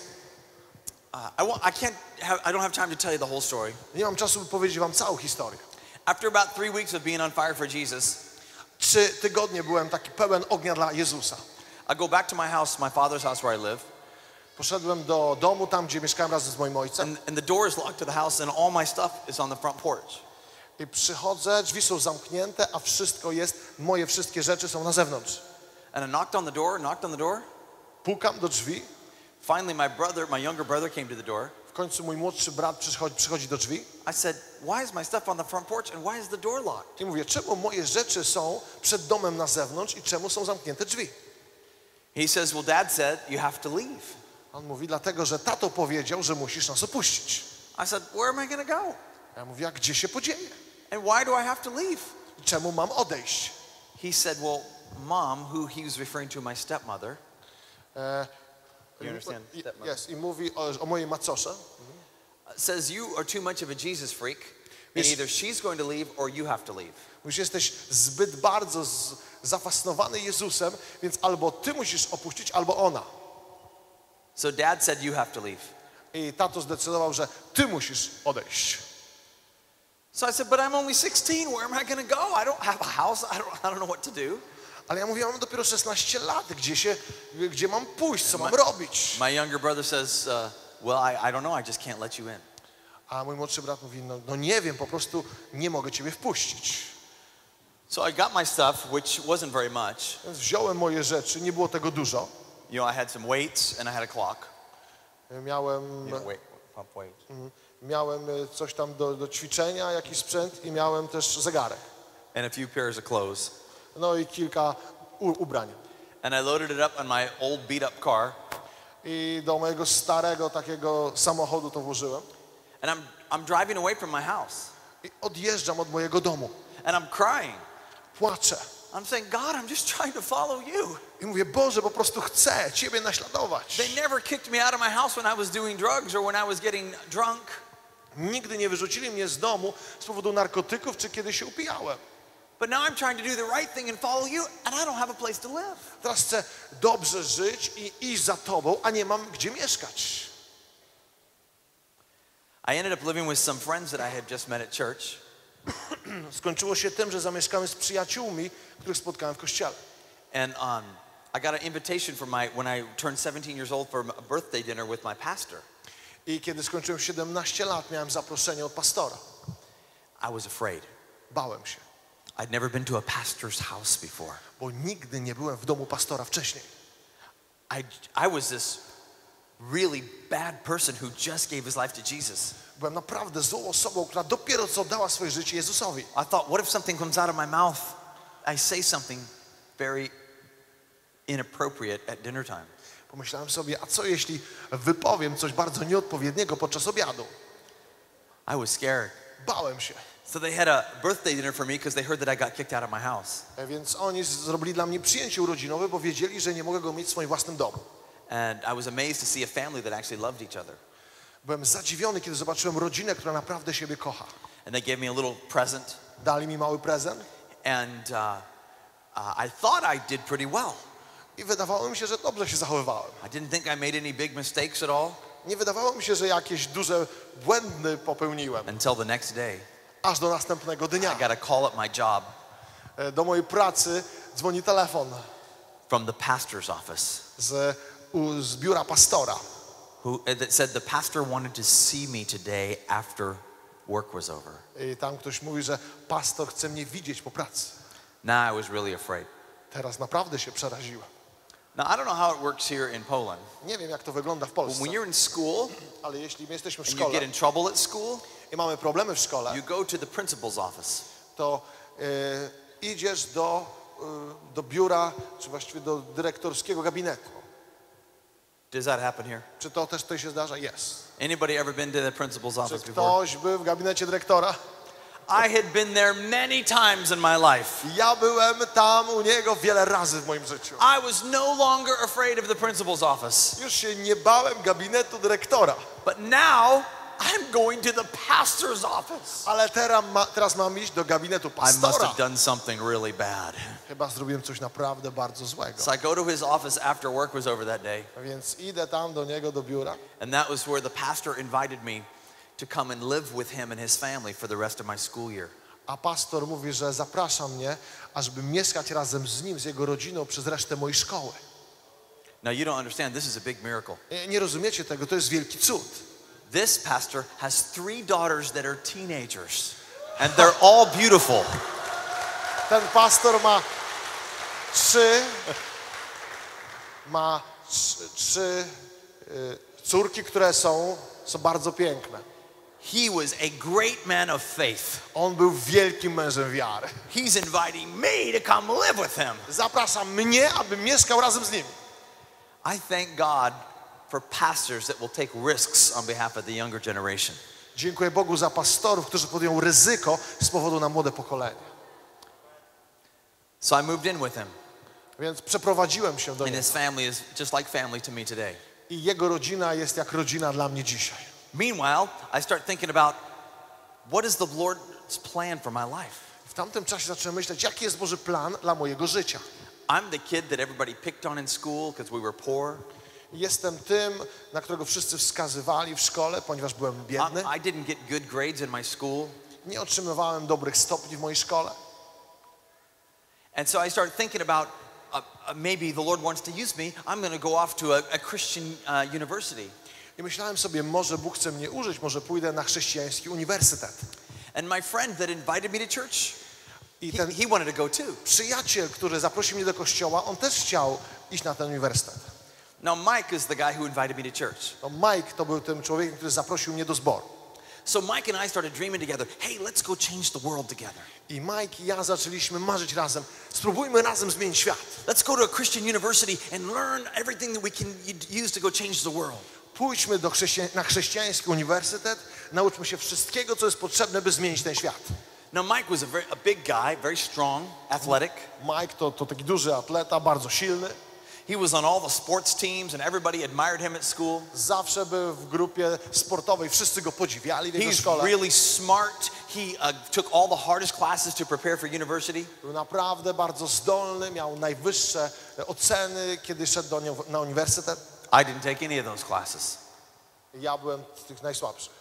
uh, I, wa- I can't have, I don't have time to tell you the whole story. nie mam czasu, by powiedzieć wam całą historię. After about three weeks of being on fire for Jesus, Trzy tygodnie byłem taki pełen ognia dla Jezusa. I go back to my house, my father's house where I live, Poszedłem do domu, tam gdzie mieszkałem razem z moim ojcem. and, and the door is locked to the house, and all my stuff is on the front porch. I przychodzę, drzwi są zamknięte, a wszystko jest, moje wszystkie rzeczy są na zewnątrz. And I knocked on the door, knocked on the door. Pukam do drzwi. Finally, my brother, my younger brother, came to the door. W końcu mój młodszy brat przychodzi, przychodzi do drzwi I said, Why is my stuff on the front porch, and why is the door locked? i mówię, czemu moje rzeczy są przed domem na zewnątrz i czemu są zamknięte drzwi? He says, Well, dad said you have to leave. On mówi, dlatego, że tato powiedział, że musisz nas opuścić. I said, Where am I going to go? Ja mówię, a gdzie się podzieje? And why do I have to leave? Czemu mam odejść? He said, Well, mom, who he was referring to my stepmother, E, You understand? Stepmother. yes, I mówi o, o mojej macosze. says you are too much of a Jesus freak, and either she's going to leave or you have to leave. Mówisz, jesteś zbyt bardzo zafascynowany Jezusem, więc albo ty musisz opuścić, albo ona. So dad said you have to leave. I tato zdecydował, że ty musisz odejść. So I said, But I'm only 16. Where am I going to go? I don't have a house. I don't, I don't know what to do. Ale ja mówię, mam dopiero 16 lat, gdzie, się, gdzie mam pójść, co mam robić? My younger brother says, uh, Well, I, I don't know. I just can't let you in. A mój młodszy brat mówi, no, no nie wiem, po prostu nie mogę ciebie wpuścić. So I got my stuff, which wasn't very much. Wziąłem moje rzeczy, nie było tego dużo. You know, I had some weights and I had a clock. Miałem, wait, pump weight. miałem e, coś tam do, do ćwiczenia, jakiś sprzęt i miałem też zegarek. And a few pairs of clothes. No i kilka u, ubrań. And I loaded it up on my old beat up car. I do mojego starego takiego samochodu to włożyłem. And I'm, I'm driving away from my house. I odjeżdżam od mojego domu. And I'm crying. Płaczę. I'm saying, God, I'm just trying to follow you. I mówię, Boże, po prostu chcę Ciebie naśladować. They never kicked me out of my house when I was doing drugs or when I was getting drunk. Nigdy nie wyrzucili mnie z domu z powodu narkotyków, czy kiedy się upijałem. But now I'm trying to do the right thing and follow you, and I don't have a place to live. Teraz chcę dobrze żyć i iść za Tobą, a nie mam gdzie mieszkać. I ended up living with some friends that I had just met at church. Skończyło się tym, że zamieszkałem z przyjaciółmi, których spotkałem w kościele. And um, I got an invitation for my, when I turned 17 years old, for a birthday dinner with my pastor. I kiedy skończyłem 17 lat, miałem zaproszenie od pastora. I was afraid. Bałem się, I'd never been to a pastor's house before. bo nigdy nie byłem w domu pastora wcześniej. I, I was this really bad person who just gave his life to Jesus. Byłem naprawdę złą osobą, która dopiero co dała swoje życie Jezusowi. I thought, what if something comes out of my mouth? I say something very inappropriate at dinner time. Pomyślałem sobie, a co jeśli wypowiem coś bardzo nieodpowiedniego podczas obiadu? I was scared. Bałem się. So they had a birthday dinner for me because they heard that I got kicked out of my house. E, Więc oni zrobili dla mnie przyjęcie urodzinowe, bo wiedzieli, że nie mogę go mieć w swoim własnym domu. And I was amazed to see a family that actually loved each other. Byłem zadziwiony, kiedy zobaczyłem rodzinę, która naprawdę siebie kocha. And they gave me a little present. Dali mi mały prezent And uh, uh, I thought I did pretty well. i wydawało mi się, że dobrze się zachowywałem. I didn't think I made any big mistakes at all Nie wydawało mi się, że jakieś duże błędy popełniłem. until the next day. Aż do następnego dnia. I got a call at my job E, Do mojej pracy dzwoni telefon from the pastor's office z, u, z biura pastora. who, uh, that said the pastor wanted to see me today after work was over. I tam ktoś mówi, że pastor chce mnie widzieć po pracy. Now I was really afraid. Teraz naprawdę się przeraziłem. Now, I don't know how it works here in Poland, Nie wiem, jak to wygląda w but Polsce, when you're in school ale jeśli my jesteśmy w and you szkole get in trouble at school, i mamy problemy w szkole, you go to the principal's office. to e, idziesz do, e, do biura, czy właściwie do dyrektorskiego gabinetu. Does that happen here? Czy to też tutaj się zdarza? Jest. Anybody ever been to the principal's Czy office before? ktoś był w gabinecie dyrektora? I had been there many times in my life. Ja byłem tam u niego wiele razy w moim życiu. I was no longer afraid of the principal's office. Już się nie bałem gabinetu dyrektora, But now I'm going to the pastor's office. ale teraz, ma, teraz mam iść do gabinetu I must pastora. have done something really bad. Chyba zrobiłem coś naprawdę bardzo złego. So I go to his office after work was over that day, Więc idę tam do niego, do biura. and that was where the pastor invited me to come and live with him and his family for the rest of my school year. A pastor mówi, że zaprasza mnie, ażeby mieszkać razem z nim, z jego rodziną przez resztę mojej szkoły. Now you don't understand, this is a big miracle. Nie, nie rozumiecie tego, to jest wielki cud. This pastor has three daughters that are teenagers, and they're all beautiful. Ten pastor ma trzy, ma trzy, trzy y, córki, które są, są bardzo piękne. He was a great man of faith. On był wielkim mężem wiary. He's inviting me to come live with him. Zaprasza mnie, abym mieszkał razem z nim. I thank God for pastors that will take risks on behalf of the younger generation. Dziękuję Bogu za pastorów, którzy podjął ryzyko z powodu na młode pokolenie. So I moved in with him, Więc przeprowadziłem się do and niego. his family is just like family to me today. I jego rodzina jest jak rodzina dla mnie dzisiaj. Meanwhile, I start thinking about what is the Lord's plan for my life? W tamtym czasie zacząłem myśleć, jaki jest Boży plan dla mojego życia. I'm the kid that everybody picked on in school because we were poor. Jestem tym, na którego wszyscy wskazywali w szkole, ponieważ byłem biedny. I, I didn't get good grades in my school. Nie otrzymywałem dobrych stopni w mojej szkole. And so I started thinking about uh, uh, maybe the Lord wants to use me. I'm going to go off to a, a Christian uh, university. I myślałem sobie, może Bóg chce mnie użyć, może pójdę na chrześcijański uniwersytet. And my friend that invited me to church, I he, ten he wanted to go too. przyjaciel, który zaprosił mnie do kościoła, on też chciał iść na ten uniwersytet. Now, Mike is the guy who invited me to church. No Mike to był tym człowiekiem, który zaprosił mnie do zboru. So Mike and I started dreaming together. Hey, let's go change the world together. I Mike i ja zaczęliśmy marzyć razem. Spróbujmy razem zmienić świat. Let's go to a Christian university and learn everything that we can use to go change the world. Pójdźmy do chrześcija- na chrześcijański uniwersytet, nauczmy się wszystkiego, co jest potrzebne, by zmienić ten świat. Now, Mike was a, very, a big guy, very strong, athletic. Mike to, to taki duży atleta, bardzo silny. He was on all the sports teams, and everybody admired him at school. Zawsze był w grupie sportowej, wszyscy go podziwiali w jego He's szkole. really smart. He uh, took all the hardest classes to prepare for university. Był naprawdę bardzo zdolny, miał najwyższe oceny, kiedy szedł do nią na uniwersytet. I didn't take any of those classes. Ja byłem z tych najsłabszych.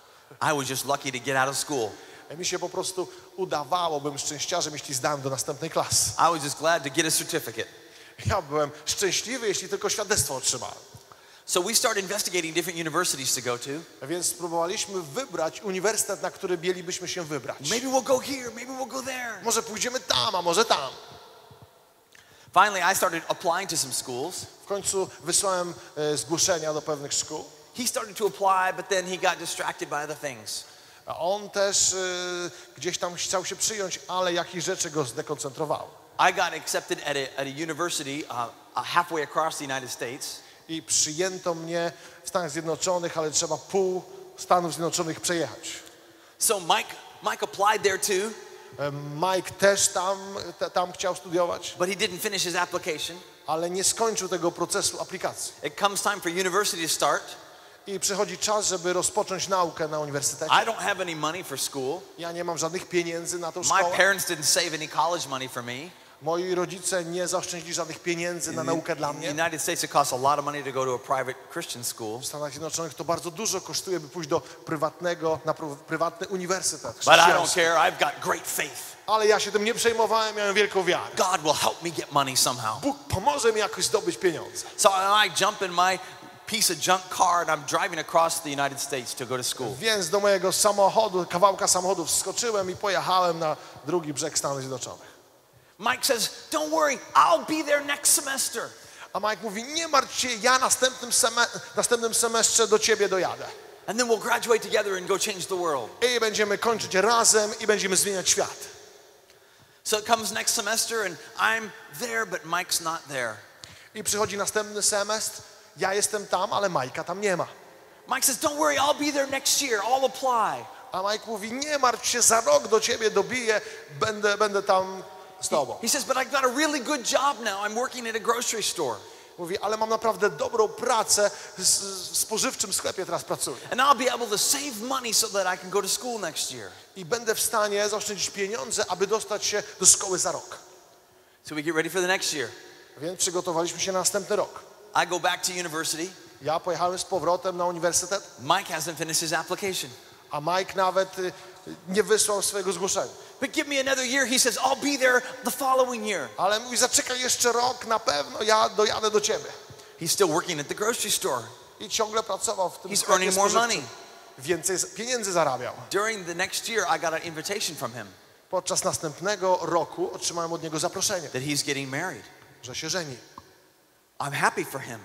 I was just lucky to get out of school. I mi się po prostu udawało, byłem szczęściarzem, jeśli zdałem do następnej klasy. I was just glad to get a certificate. Ja byłem szczęśliwy, jeśli tylko świadectwo otrzymałem. So we started investigating different universities to go to. Więc spróbowaliśmy wybrać uniwersytet, na który mielibyśmy się wybrać. Maybe we'll go here, maybe we'll go there. Może pójdziemy tam, a może tam. Finally, I started applying to some schools. W końcu wysłałem e, zgłoszenia do pewnych szkół. He started to apply, but then he got distracted by other things. A on też e, gdzieś tam chciał się przyjąć, ale jakieś rzeczy go zdekoncentrowały. I got accepted at a, at a university uh, uh, halfway across the United States. I przyjęto mnie w Stanach Zjednoczonych, ale trzeba pół Stanów Zjednoczonych przejechać. So Mike, Mike applied there too, Mike też tam, tam chciał studiować, but he didn't finish his application. ale nie skończył tego procesu aplikacji. It comes time for university to start. I przychodzi czas, żeby rozpocząć naukę na uniwersytecie. I don't have any money for school. Ja nie mam żadnych pieniędzy na tą My szkołę. parents didn't save any college money for me. Moi rodzice nie zaoszczędzili żadnych pieniędzy na naukę dla mnie. United States, it costs a lot of money to go to a private Christian school. W Stanach Zjednoczonych to bardzo dużo kosztuje, by pójść do prywatnego, na pr- prywatny uniwersytet. But I don't care. I've got great faith. Ale ja się tym nie przejmowałem, miałem wielką wiarę. God will help me get money somehow. Bóg pomoże mi jakoś zdobyć pieniądze. So I jump in my piece of junk car and I'm driving across the United States to go to school. Więc do mojego samochodu, kawałka samochodu wskoczyłem i pojechałem na drugi brzeg Stanów Zjednoczonych. Mike says, Don't worry, I'll be there next semester. A Mike mówi, nie martw się, ja następnym, seme następnym semestrze do ciebie dojadę. And then we'll graduate together and go change the world. I będziemy kończyć razem i będziemy zmieniać świat. So it comes next semester and I'm there, but Mike's not there. I przychodzi następny semestr, ja jestem tam, ale Majka tam nie ma. Mike says, Don't worry, I'll be there next year. I'll apply. A Mike mówi, nie martw się, za rok do ciebie dobiję, będę, będę tam z tobą. He says, but I've got a really good job now. I'm working at a grocery store. Mówi, ale mam naprawdę dobrą pracę, w spożywczym sklepie teraz pracuję. And I'll be able to save money so that I can go to school next year. I będę w stanie zaoszczędzić pieniądze, aby dostać się do szkoły za rok. So we get ready for the next year. Więc przygotowaliśmy się na następny rok. I go back to university. Ja pojechałem z powrotem na uniwersytet, Mike hasn't finished his application. a Mike nawet y, nie wysłał swojego zgłoszenia. But give me another year. He says, I'll be there the following year. Ale mówi, zaczekaj jeszcze rok, na pewno ja dojadę do ciebie. He's still working at the grocery store. I ciągle pracował w tym He's earning more money. Więcej pieniędzy zarabiał. During the next year, I got an invitation from him Podczas następnego roku otrzymałem od niego zaproszenie, that he's getting married. że się żeni. I'm happy for him.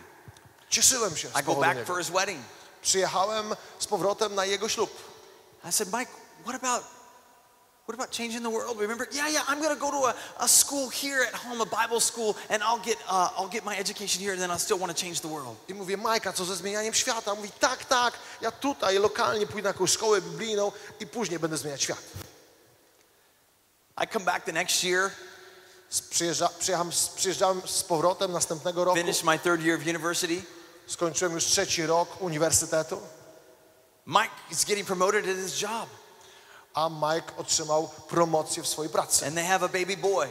Cieszyłem się z I go back niego. for his wedding. Przyjechałem z powrotem na jego ślub. I said, Mike, what about what about changing the world? Remember? Yeah, yeah, I'm gonna go to a, a school here at home, a Bible school, and I'll get uh, I'll get my education here, and then I still want to change the world. I mówię, Majka, co ze zmienianiem świata? Mówi, tak, tak, ja tutaj lokalnie pójdę na jakąś szkołę biblijną i później będę zmieniać świat. I come back the next year, Przyjeżdża, przyjechałem, przyjeżdżałem z powrotem następnego roku. finish my third year of university. Skończyłem już trzeci rok uniwersytetu, Mike is getting promoted at his job, a Mike otrzymał promocję w swojej pracy. and they have a baby boy.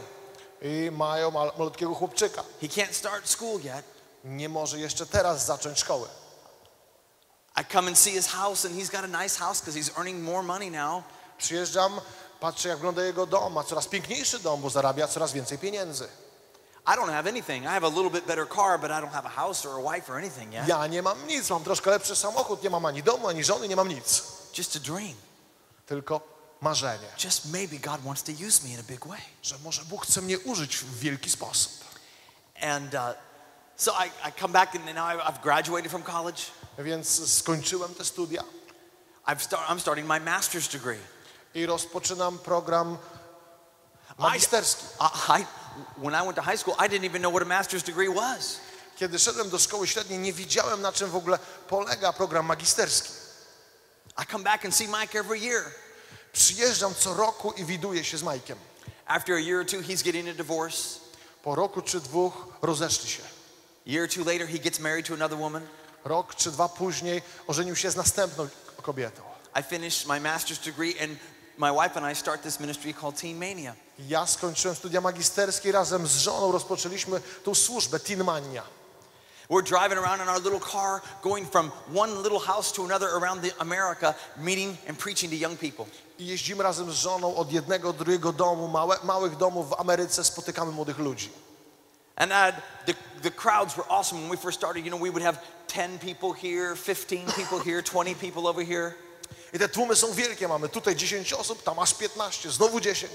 I mają mal, malutkiego chłopczyka. He can't start school yet. Nie może jeszcze teraz zacząć szkoły. I come and see his house, and he's got a nice house because he's earning more money now. Przyjeżdżam, patrzę jak wygląda jego dom, ma coraz piękniejszy dom, bo zarabia coraz więcej pieniędzy. I don't have anything. I have a little bit better car, but I don't have a house or a wife or anything yet. Ja nie mam nic, mam troszkę lepszy samochód, nie mam ani domu, ani żony, nie mam nic. Just a dream. Tylko marzenie, Just maybe God wants to use me in a big way. że może Bóg chce mnie użyć w wielki sposób. And uh, so I, I come back and now I've- graduated from college. Więc skończyłem te studia I've start, I'm starting my master's degree. i rozpoczynam program magisterski. I, I, when I went to high school, I didn't even know what a master's degree was. Kiedy szedłem do szkoły średniej, nie widziałem na czym w ogóle polega program magisterski. I come back and see Mike every year. Przyjeżdżam co roku i widuję się z Majkiem. After a year or two, he's getting a divorce. Po roku czy dwóch rozeszli się. A year or two later, he gets married to another woman. Rok czy dwa później ożenił się z następną kobietą. I finished my master's degree, and my wife and I start this ministry called Teen Mania. Ja skończyłem studia magisterskie razem z żoną rozpoczęliśmy tą służbę Teen Mania. We're driving around in our little car, going from one little house to another around the America, meeting and preaching to young people. I jeździmy razem z żoną od jednego do drugiego domu, małe, małych domów w Ameryce, spotykamy młodych ludzi. And uh, the, the crowds were awesome when we first started. You know, we would have 10 people here, 15 people here, 20 people over here. I te tłumy są wielkie, mamy tutaj 10 osób, tam aż 15, znowu 10.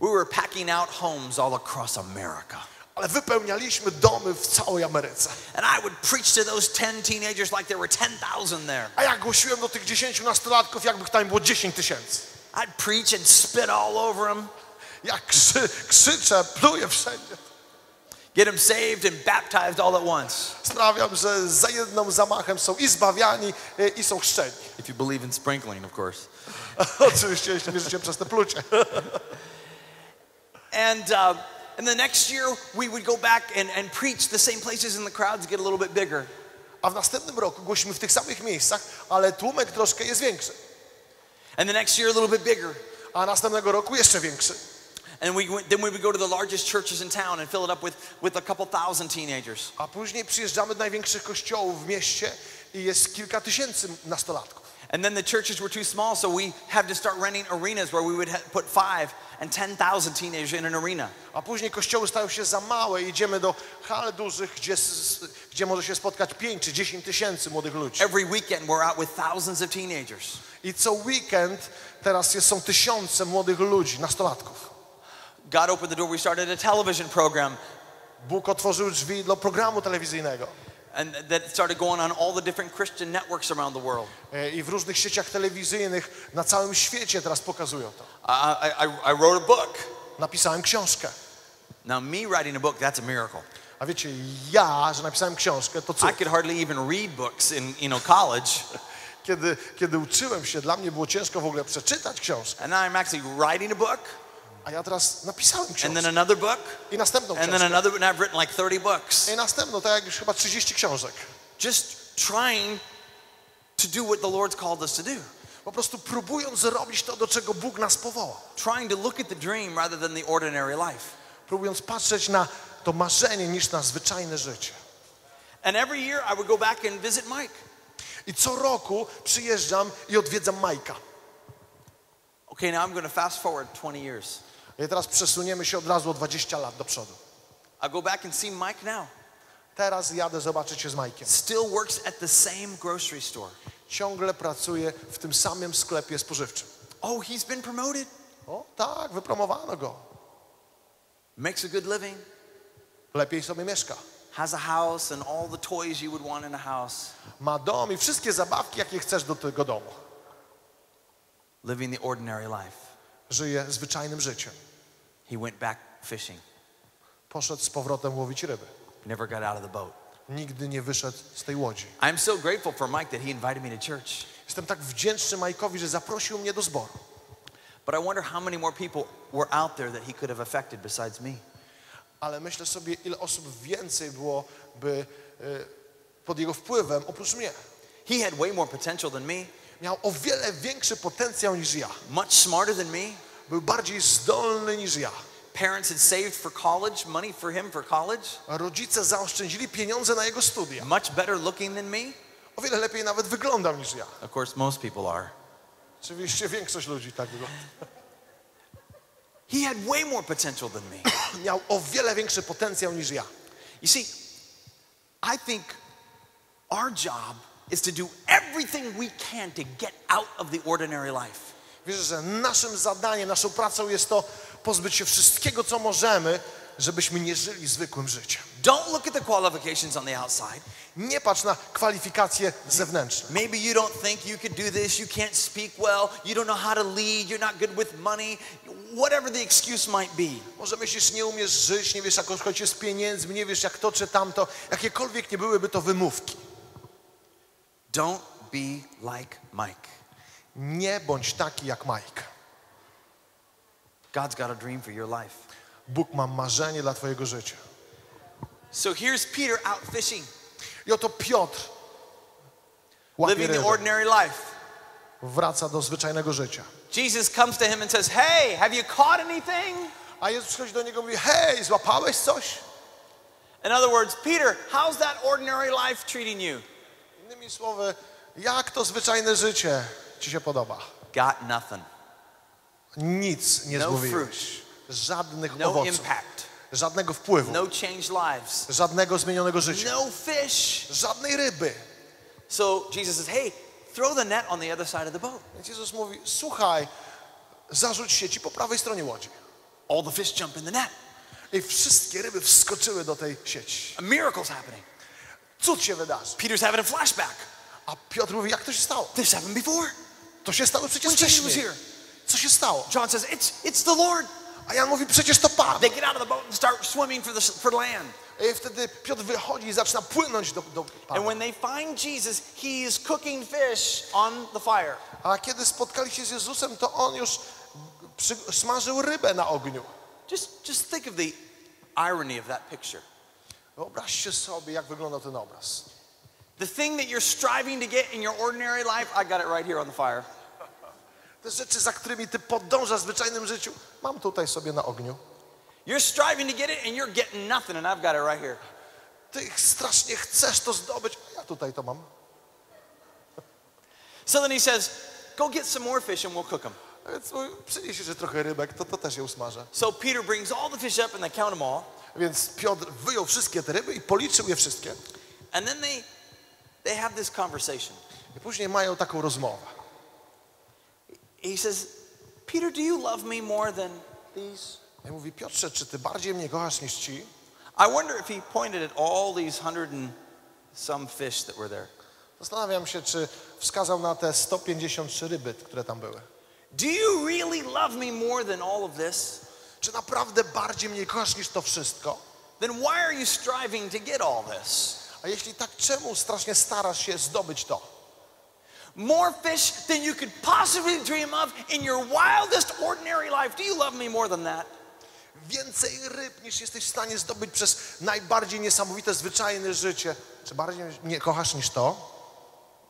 We were packing out homes all across America. Ale wypełnialiśmy domy w całej Ameryce. And I would preach to those 10 teenagers like there were 10,000 there. A ja głosiłem do tych 10 nastolatków, jakby tam było 10 tysięcy. I'd preach and spit all over them, Ja krzy, krzyczę, pluję wszędzie. get them saved and baptized all at once. Sprawiam, że za jednym zamachem są i zbawiani, i są chrzczeni. If you believe in sprinkling, of course. Oczywiście, jeśli wierzycie przez te plucie. And, uh, and the next year, we would go back and, and preach the same places, and the crowds get a little bit bigger. A w następnym roku głosimy w tych samych miejscach, ale tłumek troszkę jest większy. And the next year, a little bit bigger. A następnego roku jeszcze większy. And we went, then we would go to the largest churches in town and fill it up with, with a couple thousand teenagers. A później przyjeżdżamy do największych kościołów w mieście i jest kilka tysięcy nastolatków. And then the churches were too small, so we had to start renting arenas where we would put five and 10,000 teenagers in an arena. A później kościoły stają się za małe i idziemy do hal dużych, gdzie, gdzie może się spotkać 5 czy 10 tysięcy młodych ludzi. Every weekend, we're out with thousands of teenagers. I co weekend teraz są tysiące młodych ludzi, nastolatków. God opened the door. We started a television program, Bóg otworzył drzwi do programu telewizyjnego. And that started going on all the different Christian networks around the world. I w różnych sieciach telewizyjnych na całym świecie teraz pokazują to. I, I, I wrote a book. Napisałem książkę. Now, me writing a book, that's a miracle. A wiecie, ja, że napisałem książkę, to I cud. could hardly even read books in you know college. Kiedy, kiedy uczyłem się, dla mnie było ciężko w ogóle przeczytać książkę. And now I'm actually writing a book, A ja teraz napisałem and then książkę. another book, I następną and then książkę. another, and I've written like 30 books. I następną, tak jak już chyba 30 książek. Just trying to do what the Lord's called us to do. Po prostu próbując zrobić to, do czego Bóg nas powołał. Trying to look at the dream rather than the ordinary life. Próbując patrzeć na to marzenie niż na zwyczajne życie. And every year I would go back and visit Mike. I co roku przyjeżdżam i odwiedzam Majka. Okay, now I'm going to fast forward 20 years. I teraz przesuniemy się od razu o 20 lat do przodu. I go back and see Mike now. Teraz jadę zobaczyć się z Majkiem. Still works at the same grocery store. Ciągle pracuje w tym samym sklepie spożywczym. Oh, he's been promoted. O, tak, wypromowano go. Makes a good living. Lepiej sobie mieszka. Has a house and all the toys you would want in a house. Ma dom i wszystkie zabawki, jakie chcesz do tego domu. Living the ordinary life. Żyje zwyczajnym życiem. He went back fishing. Poszedł z powrotem łowić ryby. Never got out of the boat. Nigdy nie wyszedł z tej łodzi. I'm so grateful for Mike that he invited me to church. Jestem tak wdzięczny Majkowi, że zaprosił mnie do zboru. But I wonder how many more people were out there that he could have affected besides me. Ale myślę sobie, ile osób więcej byłoby y, pod jego wpływem oprócz mnie. He had way more potential than me, Miał o wiele większy potencjał niż ja. much smarter than me. Był bardziej zdolny niż ja. Parents had saved for college, money for him for college. Rodzice zaoszczędzili pieniądze na jego studia. Much better looking than me. O wiele lepiej nawet wyglądał niż ja. Of course, most people are. Oczywiście większość ludzi tak wygląda. He had way more potential than me. Miał o wiele większy potencjał niż ja. You see, I think our job is to do everything we can to get out of the ordinary life. Wierzę, że naszym zadaniem, naszą pracą jest to pozbyć się wszystkiego, co możemy, żebyśmy nie żyli zwykłym życiem. Don't look at the qualifications on the outside. Nie patrz na kwalifikacje zewnętrzne. Maybe you don't think you could do this, you can't speak well, you don't know how to lead, you're not good with money, whatever the excuse might be. Może myślisz, nie umiesz żyć, nie wiesz, jak chodzi z pieniędzmi, nie wiesz, jak to czy tamto. Jakiekolwiek nie byłyby to wymówki. Don't be like Mike. Nie bądź taki jak Mike. God's got a dream for your life. Bóg ma marzenie dla twojego życia. So here's Peter out fishing, I oto Piotr living the ordinary life. wraca do zwyczajnego życia. Jesus comes to him and says, Hey, have you caught anything? A Jezus przychodzi do niego i mówi, hej, złapałeś coś? In other words, Peter, how's that ordinary life treating you? Innymi słowy, jak to zwyczajne życie ci się podoba? Got nothing. Nic nie No zmówiłeś. Żadnych No owoców. impact. Żadnego wpływu. No changed lives. Żadnego zmienionego życia. No fish. Żadnej ryby. So Jesus says, Hey, throw the net on the other side of the boat. Jezus mówi, słuchaj, zarzuć sieci po prawej stronie łodzi. All the fish jump in the net. I wszystkie ryby wskoczyły do tej sieci. A miracle's happening. Cud się wydarzy. Peter's having a flashback. A Piotr mówi, jak to się stało? This happened before. To się stało przecież was wcześniej. here. Co się stało? John says, It's it's the Lord. A Jan mówi, przecież to Pan. They get out of the boat and start swimming for the for land. I wtedy Piotr wychodzi i zaczyna płynąć do, do And Pana. when they find Jesus, he is cooking fish on the fire. A kiedy spotkali się z Jezusem, to On już przy, smażył rybę na ogniu. Just just think of the irony of that picture. Wyobraźcie sobie, jak wyglądał ten obraz. The thing that you're striving to get in your ordinary life, I got it right here on the fire. Te rzeczy, za którymi Ty podążasz w zwyczajnym życiu, mam tutaj sobie na ogniu. You're striving to get it and you're getting nothing, and I've got it right here. Ty strasznie chcesz to zdobyć, a ja tutaj to mam. So then he says, Go get some more fish and we'll cook them. Więc mówi, przynieś jeszcze trochę rybek, to, to też je usmażę. So Peter brings all the fish up and they count them all. Więc Piotr wyjął wszystkie te ryby i policzył je wszystkie. And then they they have this conversation. I później mają taką rozmowę. He says, Peter, do you love me more than these? I mówi, Piotrze, czy Ty bardziej mnie kochasz niż ci? I wonder if he pointed at all these hundred and some fish that were there. Zastanawiam się, czy wskazał na te 153 ryby, które tam były. Do you really love me more than all of this? Czy naprawdę bardziej mnie kochasz niż to wszystko? Then why are you striving to get all this? A jeśli tak, czemu strasznie starasz się zdobyć to? More fish than you could possibly dream of in your wildest ordinary life. Do you love me more than that? Więcej ryb niż jesteś w stanie zdobyć przez najbardziej niesamowite, zwyczajne życie. Czy bardziej nie kochasz niż to?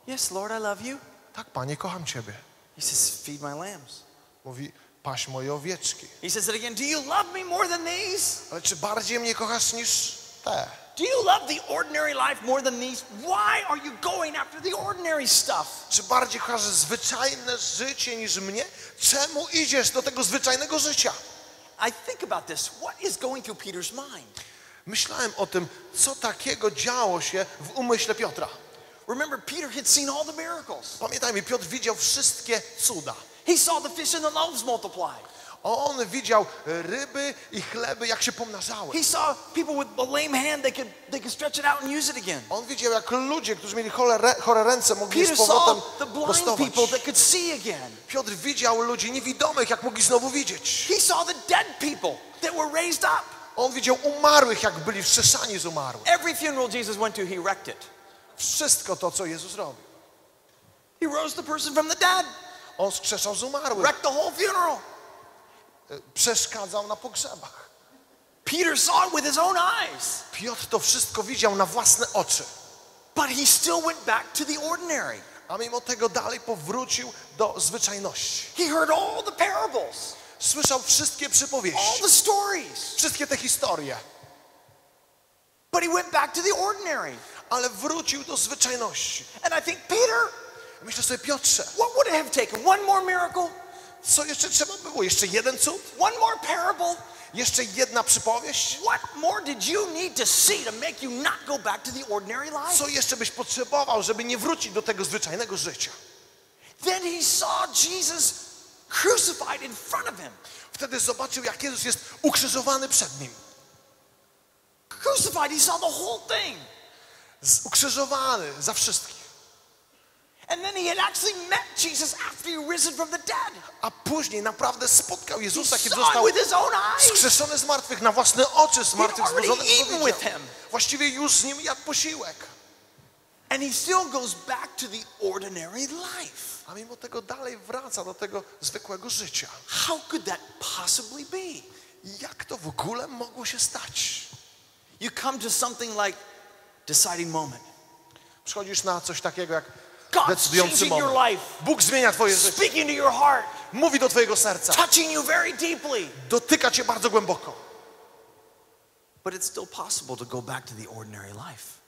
Yes, Lord, I love you. Tak, Panie, kocham Ciebie. He says, Feed my lambs. Mówi, paś moje owieczki. He says it again, Do you love me more than these? Ale czy bardziej mnie kochasz niż te? Do you love the ordinary life more than these? Why are you going after the ordinary stuff? Czy bardziej kochasz zwyczajne życie niż mnie? Czemu idziesz do tego zwyczajnego życia? I think about this. What is going through Peter's mind? Myślałem o tym, co takiego działo się w umyśle Piotra. Remember, Peter had seen all the miracles. Pamiętajmy, Piotr widział wszystkie cuda. He saw the fish and the loaves multiply. On widział ryby i chleby, jak się pomnażały. He saw people with a lame hand, they could, they could stretch it out and use it again. On widział, jak ludzie, którzy mieli chore, chore ręce, mogli Peter z powrotem saw the blind prostować. people that could see again. Piotr widział ludzi niewidomych, jak mogli znowu widzieć. He saw the dead people that were raised up. On widział umarłych, jak byli wskrzeszani z umarłych. Every funeral Jesus went to, he wrecked it. Wszystko to, co Jezus robił. He rose the person from the dead, On skrzeszał z umarłych, wrecked the whole funeral. Przeszkadzał na pogrzebach. Peter saw it with his own eyes, Piotr to wszystko widział na własne oczy. but he still went back to the ordinary. A mimo tego dalej powrócił do zwyczajności. He heard all the parables, Słyszał wszystkie all przypowieści, the stories, wszystkie te historie, but he went back to the ordinary. ale wrócił do zwyczajności. And I think, Peter, Myślę sobie, Piotrze, what would it have taken? One more miracle? Co jeszcze trzeba było? Jeszcze jeden cud? One more parable? Jeszcze jedna przypowieść? What more did you need to see to make you not go back to the ordinary life? Co jeszcze byś potrzebował, żeby nie wrócić do tego zwyczajnego życia? Then he saw Jesus crucified in front of him. Wtedy zobaczył, jak Jezus jest ukrzyżowany przed nim. Crucified, he saw the whole thing. Z- Ukrzyżowany za wszystkich. A później naprawdę spotkał He Jezusa, kiedy został wskrzeszony z martwych, na własne oczy z martwych. Właściwie już z nim jadł posiłek. And he still goes back to the ordinary life. A mimo tego dalej wraca do tego zwykłego życia. How could that possibly be? Jak to w ogóle mogło się stać? You come to something like deciding moment. Przychodzisz na coś takiego jak decydujący moment. Bóg zmienia twoje życie. Mówi do twojego serca. Dotyka cię bardzo głęboko.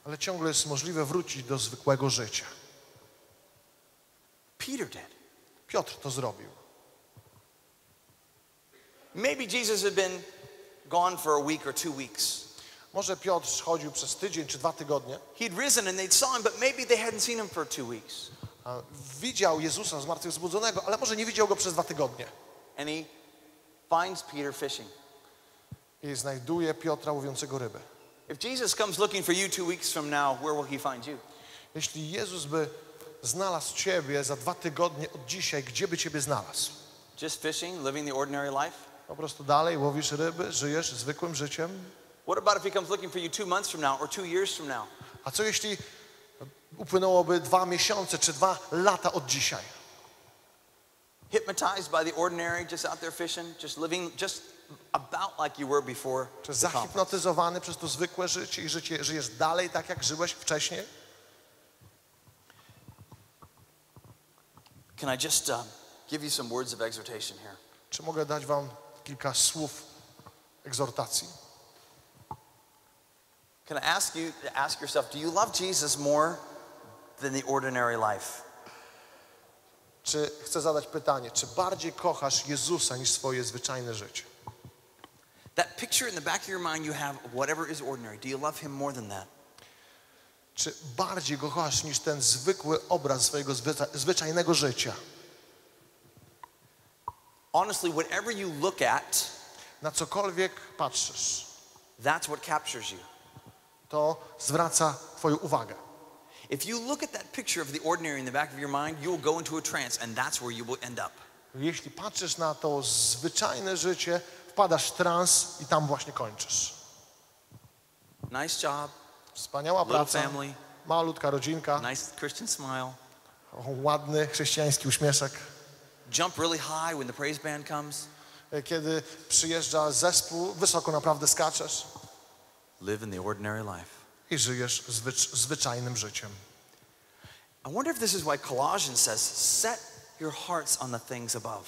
Ale ciągle jest możliwe wrócić do zwykłego życia. Peter did. Piotr to zrobił. Maybe Jesus had been gone for a week or two weeks. Może Piotr chodził przez tydzień czy dwa tygodnie. He'd risen and they'd saw him, but maybe they hadn't seen him for two weeks. Widział Jezusa zmartwychwzbudzonego, ale może nie widział go przez dwa tygodnie. And he finds Peter fishing. I znajduje Piotra łowiącego ryby. If Jesus comes looking for you two weeks from now, where will he find you? Jeśli Jezus by znalazł ciebie za dwa tygodnie od dzisiaj, gdzie by ciebie znalazł? Just fishing, living the ordinary life? Po prostu dalej łowisz ryby, żyjesz zwykłym życiem. What about if he comes looking for you two months from now or two years from now? A co jeśli upłynęłoby dwa miesiące czy dwa lata od dzisiaj? Hypnotized by the ordinary, just out there fishing, just living just about like you were before Czy zahipnotyzowany przez to zwykłe życie i życie, żyjesz dalej tak, jak żyłeś wcześniej? Can I just um, give you some words of exhortation here? Czy mogę dać wam kilka słów egzortacji? Can I ask you to ask yourself, do you love Jesus more than the ordinary life? Czy chcę zadać pytanie, czy bardziej kochasz Jezusa niż swoje zwyczajne życie? That picture in the back of your mind you have whatever is ordinary, do you love him more than that? Czy bardziej go kochasz niż ten zwykły obraz swojego zwycza- zwyczajnego życia? Honestly, whatever you look at, Na cokolwiek patrzysz, that's what captures you. To zwraca twoją uwagę. Jeśli patrzysz na to zwyczajne życie, wpadasz w trans i tam właśnie kończysz. Nice job, Wspaniała praca, family, malutka rodzinka, nice Christian smile, ładny chrześcijański uśmieszek. Jump really high when the praise band comes. Kiedy przyjeżdża zespół, wysoko naprawdę skaczesz Live in the ordinary life. i żyjesz zwycz, zwyczajnym życiem. I wonder if this is why Colossians says, set your hearts on the things above.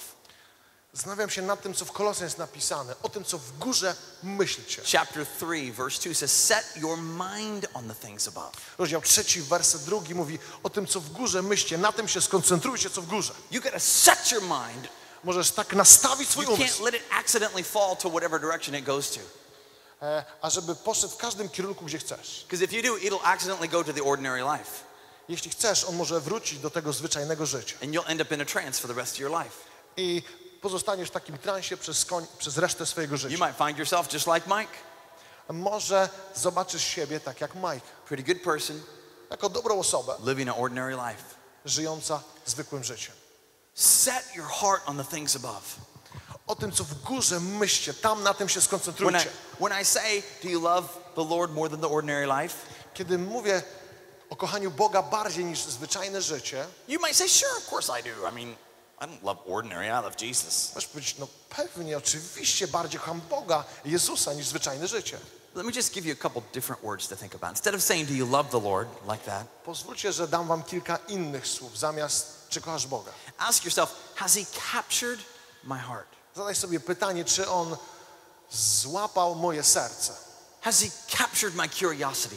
Zastanawiam się nad tym, co w Kolosach jest napisane, o tym, co w górze myślcie. Chapter 3, verse 2 says, set your mind on the things above. Rozdział trzeci, werset drugi mówi o tym, co w górze myślcie, na tym się skoncentrujcie, co w górze. You got to set your mind. Możesz tak nastawić swój You can't umysł, let it accidentally fall to whatever direction it goes to. E, a żeby poszedł w każdym kierunku, gdzie chcesz. Because if you do, it'll accidentally go to the ordinary life. Jeśli chcesz, on może wrócić do tego zwyczajnego życia. And you'll end up in a trance for the rest of your life. I pozostaniesz w takim transie przez, koń, przez resztę swojego You życia. might find yourself just like Mike, Może zobaczysz siebie tak jak Mike, pretty good person, jako dobrą osobę, living an ordinary life. żyjąca zwykłym życiem. Set your heart on the things above. O tym, co w górze myślcie, tam na tym się When I, skoncentrujcie. when I say, do you love the Lord more than the ordinary life? Kiedy mówię o kochaniu Boga bardziej niż zwyczajne życie, You might say, sure, of course I do. I mean, I don't love ordinary, I love Jesus. możesz powiedzieć, no pewnie, oczywiście bardziej kocham Boga, Jezusa niż zwyczajne życie. Let me just give you a couple different words to think about. Instead of saying, do you love the Lord like that, Pozwólcie, że dam wam kilka innych słów zamiast czy kochasz Boga. ask yourself, has He captured my heart? Zadaj sobie pytanie, czy On złapał moje serce. Has He captured my curiosity?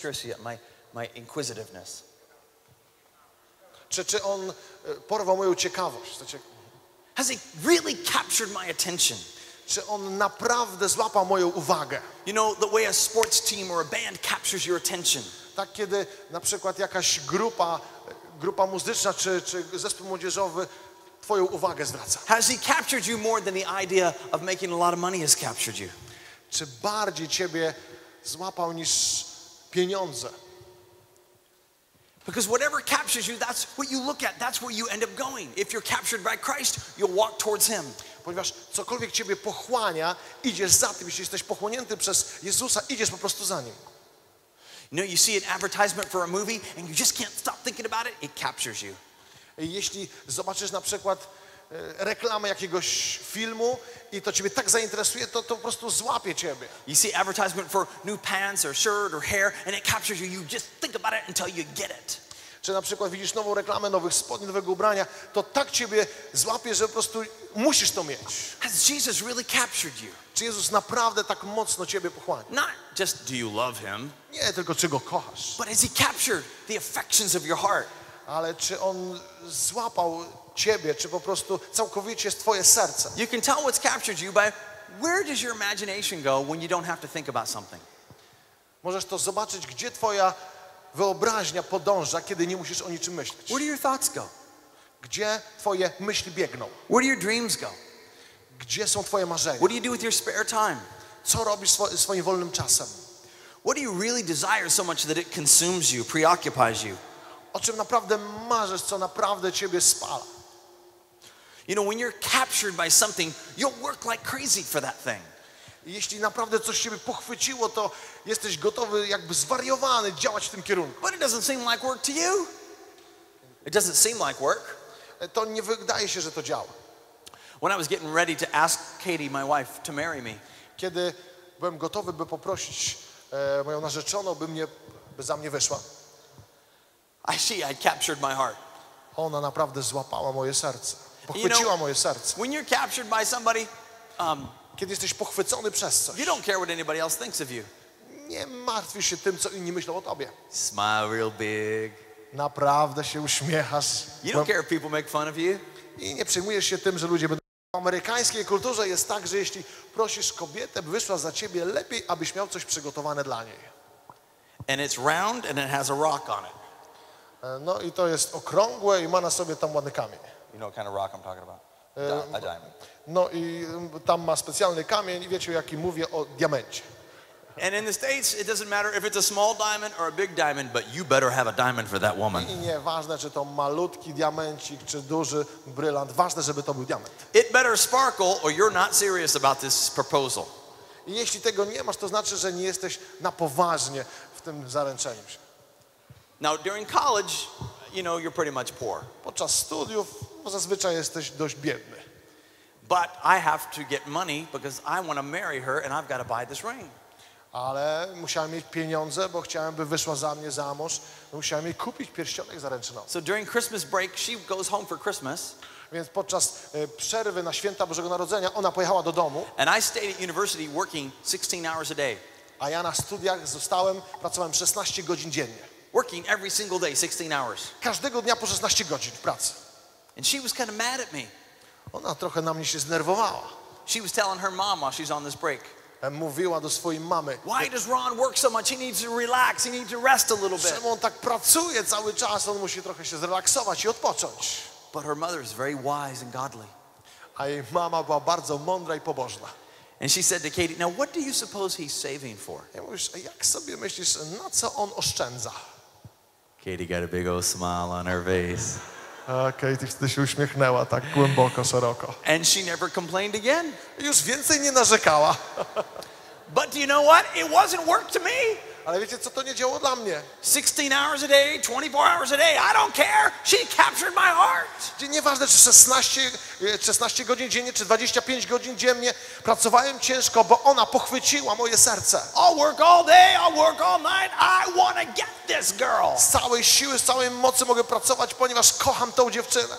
Curiosity, my, my inquisitiveness. Czy, czy On e, porwał moją ciekawość? Has He really captured my attention? Czy On naprawdę złapał moją uwagę? You know, the way a sports team or a band captures your attention. Tak, kiedy na przykład jakaś grupa, e, grupa muzyczna czy, czy zespół młodzieżowy Twoją uwagę zwraca. Has He captured you more than the idea of making a lot of money has captured you? Czy bardziej Ciebie złapał niż pieniądze? Because whatever captures you, that's what you look at, that's where you end up going. If you're captured by Christ, you'll walk towards Him. Ponieważ cokolwiek Ciebie pochłania, idziesz za tym. Jeśli jesteś pochłonięty przez Jezusa, idziesz po prostu za Nim. You know, you see an advertisement for a movie and you just can't stop thinking about it, it captures you. Jeśli zobaczysz na przykład e, reklamę jakiegoś filmu i to Ciebie tak zainteresuje, to, to po prostu złapie Ciebie. You see advertisement for new pants or shirt or hair and it captures you. You just think about it until you get it. Czy na przykład widzisz nową reklamę nowych spodni, nowego ubrania, to tak Ciebie złapie, że po prostu musisz to mieć. Has Jesus really captured you? Czy Jezus naprawdę tak mocno Ciebie pochłania? Not just do you love Him, Nie tylko czy Go kochasz, but has He captured the affections of your heart? Ale czy On złapał Ciebie, czy po prostu całkowicie jest Twoje serce. You can tell what's captured you by where does your imagination go when you don't have to think about something? Możesz to zobaczyć, gdzie Twoja wyobraźnia podąża, kiedy nie musisz o niczym myśleć. Where do your thoughts go? Gdzie Twoje myśli biegną? Where do your dreams go? Gdzie są Twoje marzenia? What do you do with your spare time? Co robisz swo- swoim wolnym czasem? What do you really desire so much that it consumes you, preoccupies you? O czym naprawdę marzysz, co naprawdę Ciebie spala? You know, when you're captured by something, you'll work like crazy for that thing. Jeśli naprawdę coś Ciebie pochwyciło, to jesteś gotowy, jakby zwariowany, działać w tym kierunku. But it doesn't seem like work to you. It doesn't seem like work. To nie wydaje się, że to działa. When I was getting ready to ask Katie, my wife, to marry me, Kiedy byłem gotowy, by poprosić e, moją narzeczoną, by, mnie, by za mnie wyszła, I see I captured my heart. ona naprawdę złapała moje serce. Pochwyciła moje serce. when you're captured by somebody, um, Kiedy jesteś pochwycony przez coś, you don't care what anybody else thinks of you. nie martwisz się tym, co inni myślą o Tobie. Smile real big. Naprawdę się uśmiechasz You don't care if people make fun of you. i nie przejmujesz się tym, że ludzie będą... W amerykańskiej kulturze jest tak, że jeśli prosisz kobietę, by wyszła za Ciebie, lepiej, abyś miał coś przygotowane dla niej. And it's round and it has a rock on it. E, No i to jest okrągłe i ma na sobie tam ładny kamień. You know what kind of rock I'm talking about? Di- a diamond. No i tam ma specjalny kamień i wiecie, o jakim mówię, o diamencie. And in the States, it doesn't matter if it's a small diamond or a big diamond, but you better have a diamond for that woman. I nieważne, czy to malutki diamencik, czy duży brylant, ważne, żeby to był diament. It better sparkle or you're not serious about this proposal. I jeśli tego nie masz, to znaczy, że nie jesteś na poważnie w tym zaręczeniu się. Now, during college, you know, you're pretty much poor. Podczas studiów no, zazwyczaj jesteś dość biedny. But I have to get money because I want to marry her and I've got to buy this ring. Ale musiałem mieć pieniądze, bo chciałem, by wyszła za mnie za mąż. Musiałem jej kupić pierścionek zaręczynowy. So during Christmas break, she goes home for Christmas, Więc podczas e, przerwy na święta Bożego Narodzenia ona pojechała do domu, and I stayed at university working 16 hours a day. a ja na studiach zostałem, pracowałem 16 godzin dziennie. Working every single day, 16 hours. Każdego dnia po 16 godzin w pracy. And she was kind of mad at me. Ona trochę na mnie się zdenerwowała. She was telling her mom while she's on this break, E, Mówiła do swojej mamy, Why does Ron work so much? He needs to relax, he needs to rest a little bit. czemu on tak pracuje cały czas, on musi trochę się zrelaksować i odpocząć. But her mother is very wise and godly. A jej mama była bardzo mądra i pobożna. And she said to Katie, Now, what do you suppose he's saving for? Ja mówisz, "A jak sobie myślisz, na co on oszczędza? Katie got a big old smile on her face. A Katie wtedy się uśmiechnęła tak głęboko, szeroko. And she never complained again. Już więcej nie narzekała. But do you know what? It wasn't work to me. Ale wiecie co, to nie działo dla mnie. 16 hours a day, 24 hours a day, I don't care. She captured my heart. Nieważne, czy 16, e, 16 godzin dziennie, czy 25 godzin dziennie, pracowałem ciężko, bo ona pochwyciła moje serce. I'll work all day, I'll work all night. I want to get this girl. Z całej siły, z całej mocy mogę pracować, ponieważ kocham tą dziewczynę.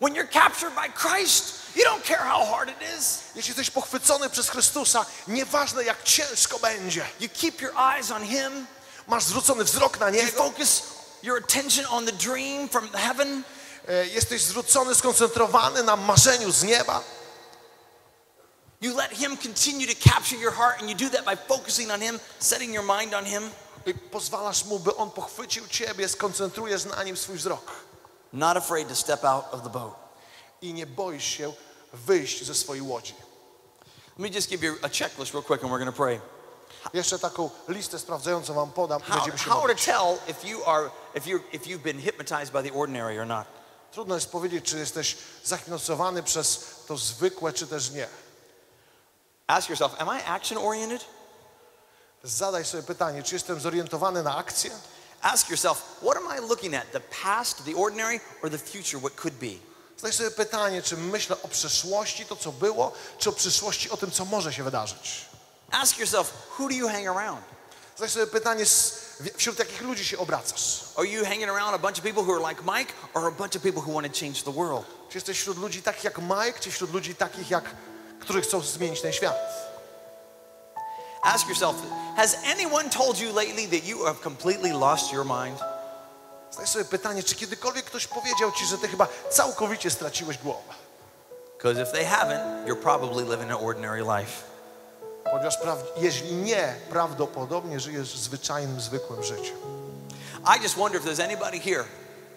When you're captured by Christ, you don't care how hard it is. Jeśli jesteś pochwycony przez Chrystusa, nieważne jak ciężko będzie, You keep your eyes on Him. masz zwrócony wzrok na You focus your attention on the dream from heaven. jesteś zwrócony, skoncentrowany na marzeniu z nieba. You let Him continue to capture your heart, and you do that by focusing on Him, setting your mind on Him. I pozwalasz Mu, by On pochwycił Ciebie, skoncentrujesz na Nim swój wzrok. Not afraid to step out of the boat. I nie boisz się wyjść ze swojej łodzi. Let me just give you a checklist real quick, and we're going to pray. Jeszcze taką listę sprawdzającą Wam podam i How, będziemy się how to modlić. tell if you are if you if you've been hypnotized by the ordinary or not? Trudno jest powiedzieć, czy jesteś zahipnotyzowany przez to zwykłe, czy też nie. Ask yourself, am I action oriented? Zadaj sobie pytanie, czy jestem zorientowany na akcję? Ask yourself, what am I looking at? The past, the ordinary, or the future, what could be? Zadaj sobie pytanie, czy myślę o przeszłości, to co było, czy o przyszłości, o tym, co może się wydarzyć. Ask yourself, who do you hang around? Zadaj sobie pytanie, wśród jakich ludzi się obracasz. Are you hanging around a bunch of people who are like Mike, or a bunch of people who want to change the world? Czy jesteś wśród ludzi takich jak Mike, czy wśród ludzi takich jak, którzy chcą zmienić ten świat? Ask yourself, has anyone told you lately that you have completely lost your mind? Zadaj sobie pytanie, czy kiedykolwiek ktoś powiedział ci, że ty chyba całkowicie straciłeś głowę? Because if they haven't, you're probably living an ordinary life. Ponieważ jeśli nie, prawdopodobnie żyjesz zwyczajnym, zwykłym życiem. I just wonder if there's anybody here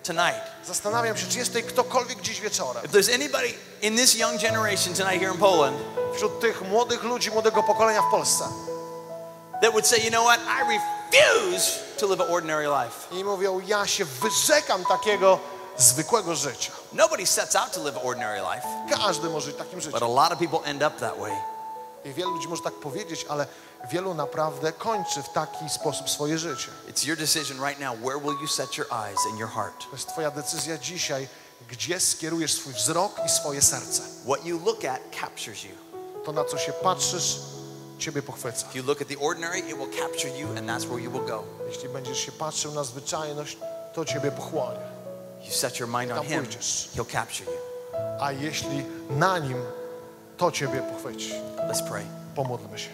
tonight. Zastanawiam się, czy jest tutaj ktokolwiek dziś wieczorem, If there's anybody in this young generation tonight here in Poland wśród tych młodych ludzi, młodego pokolenia w Polsce that would say, you know what, I refuse to live an ordinary life. i mówią, ja się wyrzekam takiego zwykłego życia. Nobody sets out to live an ordinary life, Każdy może żyć takim but życiem. a lot of people end up that way. I wielu ludzi może tak powiedzieć, ale wielu naprawdę kończy w taki sposób swoje życie. It's your decision right now. Where will you set your eyes and your heart? To jest twoja decyzja dzisiaj, gdzie skierujesz swój wzrok i swoje serce. What you look at captures you. To, na co się patrzysz, ciebie pochwyca. If you look at the ordinary, it will capture you, and that's where you will go. Jeśli będziesz się patrzył na zwyczajność, to ciebie pochłonie. You set your mind on Him, pójdziesz. He'll capture you. A jeśli na nim, to ciebie pochwyci. Let's pray. Pomódlmy się.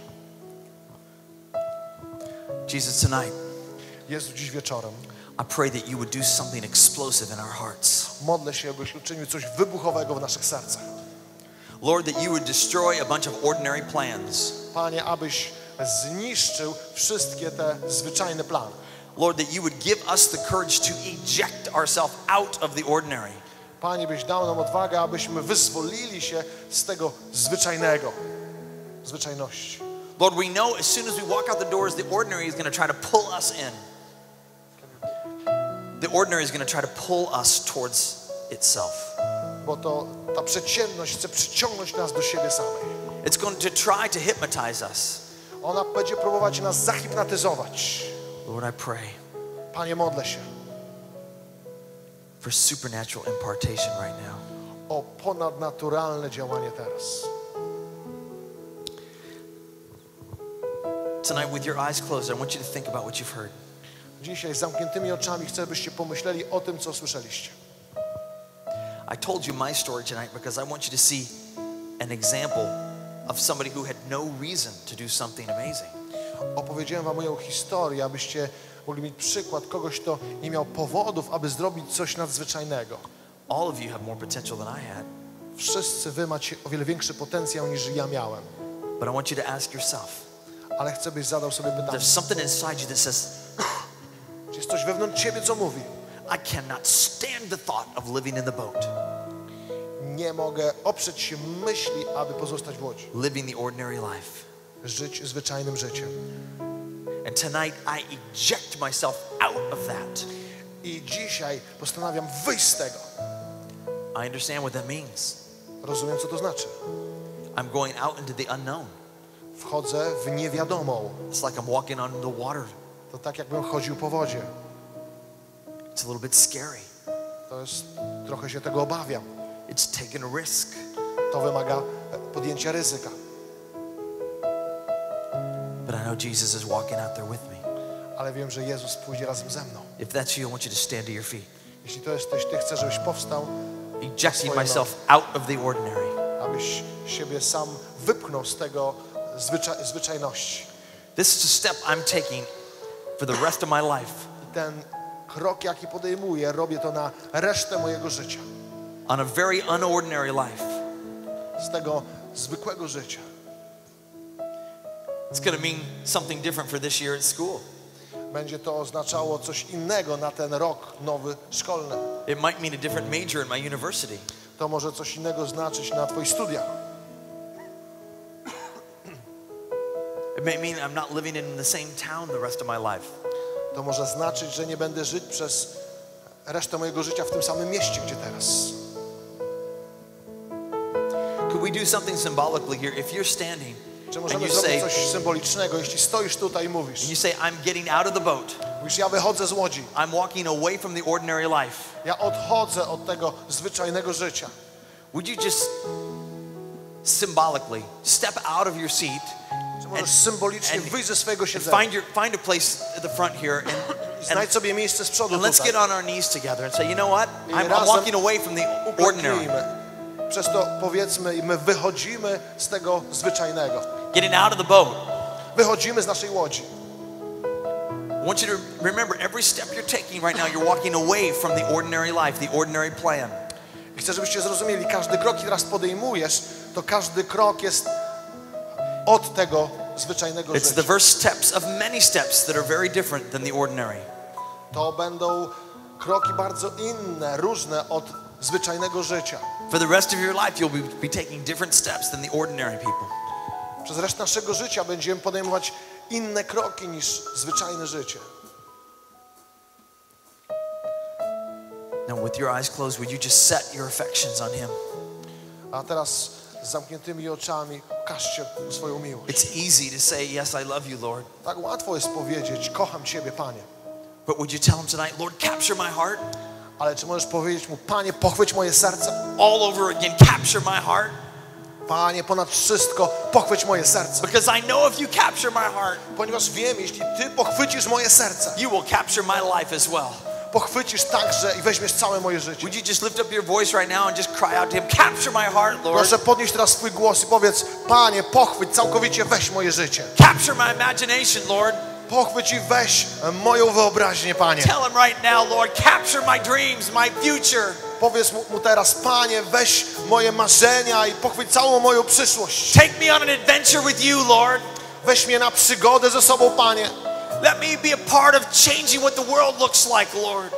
Jesus, tonight, Jezu, dziś wieczorem I pray that you would do something explosive in our hearts. modlę się, abyś uczynił coś wybuchowego w naszych sercach. Lord, that you would destroy a bunch of ordinary plans. Panie, abyś zniszczył wszystkie te zwyczajne plany. Lord, that you would give us the courage to eject ourselves out of the ordinary. Panie, byś dał nam odwagę, abyśmy wyzwolili się z tego zwyczajnego, zwyczajności. Lord, we know as soon as we walk out the doors, the ordinary is going to try to pull us in. The ordinary is going to try to pull us towards itself. Bo to ta przeciętność chce przyciągnąć nas do siebie samej. It's going to try to hypnotize us. Ona będzie próbować nas zahipnotyzować. Lord, I pray Panie, modlę się for supernatural impartation right now. o ponadnaturalne działanie teraz. Tonight, with your eyes closed, I want you to think about what you've heard. Dzisiaj z zamkniętymi oczami chcę, byście pomyśleli o tym, co słyszeliście. I told you my story tonight because I want you to see an example of somebody who had no reason to do something amazing. Opowiedziałem wam moją historię, abyście mogli mieć przykład kogoś, kto nie miał powodów, aby zrobić coś nadzwyczajnego. All of you have more potential than I had, Wszyscy wy macie o wiele większy potencjał niż ja miałem. but I want you to ask yourself Ale chcę, byś zadał sobie pytanie. there's something inside you that says, Czy jest coś wewnątrz ciebie, co mówi? I cannot stand the thought of living in the boat, Nie mogę oprzeć się myśli, aby pozostać w łodzi. living the ordinary life. Żyć zwyczajnym życiem. And tonight I eject myself out of that. I dzisiaj postanawiam wyjść z tego. I understand what that means. Rozumiem, co to znaczy. I'm going out into the unknown. Wchodzę w niewiadomą. It's like I'm walking on the water. To tak, jakbym chodził po wodzie. It's a little bit scary. To jest, trochę się tego obawiam. It's taking a risk. To wymaga e, podjęcia ryzyka. But I know Jesus is walking out there with me. Ale wiem, że Jezus pójdzie razem ze mną. If that's you, I want you to stand to your feet. Jeśli to jesteś ty, chcę, żebyś powstał, Ejecting myself out of the ordinary. abyś siebie sam wypchnął z tego zwycza zwyczajności. This is a step I'm taking for the rest of my life ten krok, jaki podejmuję, robię to na resztę mojego życia. on a very unordinary life. Z tego zwykłego życia. It's going to mean something different for this year at school. Będzie to oznaczało coś innego na ten rok nowy szkolny. It might mean a different major in my university. To może coś innego znaczyć na Twoich studiach. It may mean I'm not living in the same town the rest of my life. To może znaczyć, że nie będę żyć przez resztę mojego życia w tym samym mieście, gdzie teraz. Could we do something symbolically here? If you're standing Czy and możemy you zrobić say, coś symbolicznego, jeśli stoisz tutaj i and mówisz, you say, I'm getting out of the boat. mówisz, ja wychodzę z łodzi, I'm walking away from the ordinary life. ja odchodzę od tego zwyczajnego życia. Would you just symbolically step out of your seat możesz symbolicznie and- wyjść ze swojego and siedzenia find your find a place at the front here and, and, znajdź sobie miejsce z przodu and let's tutaj. get on our knees together and say, you know what? I'm, I'm walking away from the ordinary. Przez to powiedzmy my wychodzimy z tego zwyczajnego. Getting out of the boat. Wychodzimy z naszej łodzi. I want you to remember every step you're taking right now, you're walking away from the ordinary life, the ordinary plan. I chcę, żebyście zrozumieli, każdy krok, który teraz podejmujesz, to każdy krok jest od tego zwyczajnego It's the życia. first steps of many steps that are very different than the ordinary. To będą kroki bardzo inne, różne od zwyczajnego życia. For the rest of your life, you'll be, be taking different steps than the ordinary people. Przez resztę naszego życia będziemy podejmować inne kroki niż zwyczajne życie. Now, with your eyes closed, would you just set your affections on Him? A teraz z zamkniętymi oczami okażcie swoją miłość. It's easy to say, Yes, I love you, Lord. Tak łatwo jest powiedzieć, kocham Ciebie, Panie. But would you tell Him tonight, Lord, capture my heart Ale czy możesz powiedzieć Mu, Panie, pochwyć moje serce? all over again? Capture my heart. Panie, ponad wszystko, pochwyć moje serce. Because I know if you capture my heart, Ponieważ wiem, jeśli Ty pochwycisz moje serce, you will capture my life as well. Pochwycisz także i weźmiesz całe moje życie. Would you just lift up your voice right now and just cry out to Him, Capture my heart, Lord. Proszę podnieść teraz swój głos i powiedz, Panie, pochwyć, całkowicie weź moje życie. Capture my imagination, Lord. Pochwyć i weź moją wyobraźnię, Panie. Tell Him right now, Lord, capture my dreams, my future. Powiedz mu, mu teraz, Panie, weź moje marzenia i pochwyć całą moją przyszłość. Take me on an adventure with you, Lord. Weź mnie na przygodę ze sobą, Panie. Let me be a part of changing what the world looks like, Lord.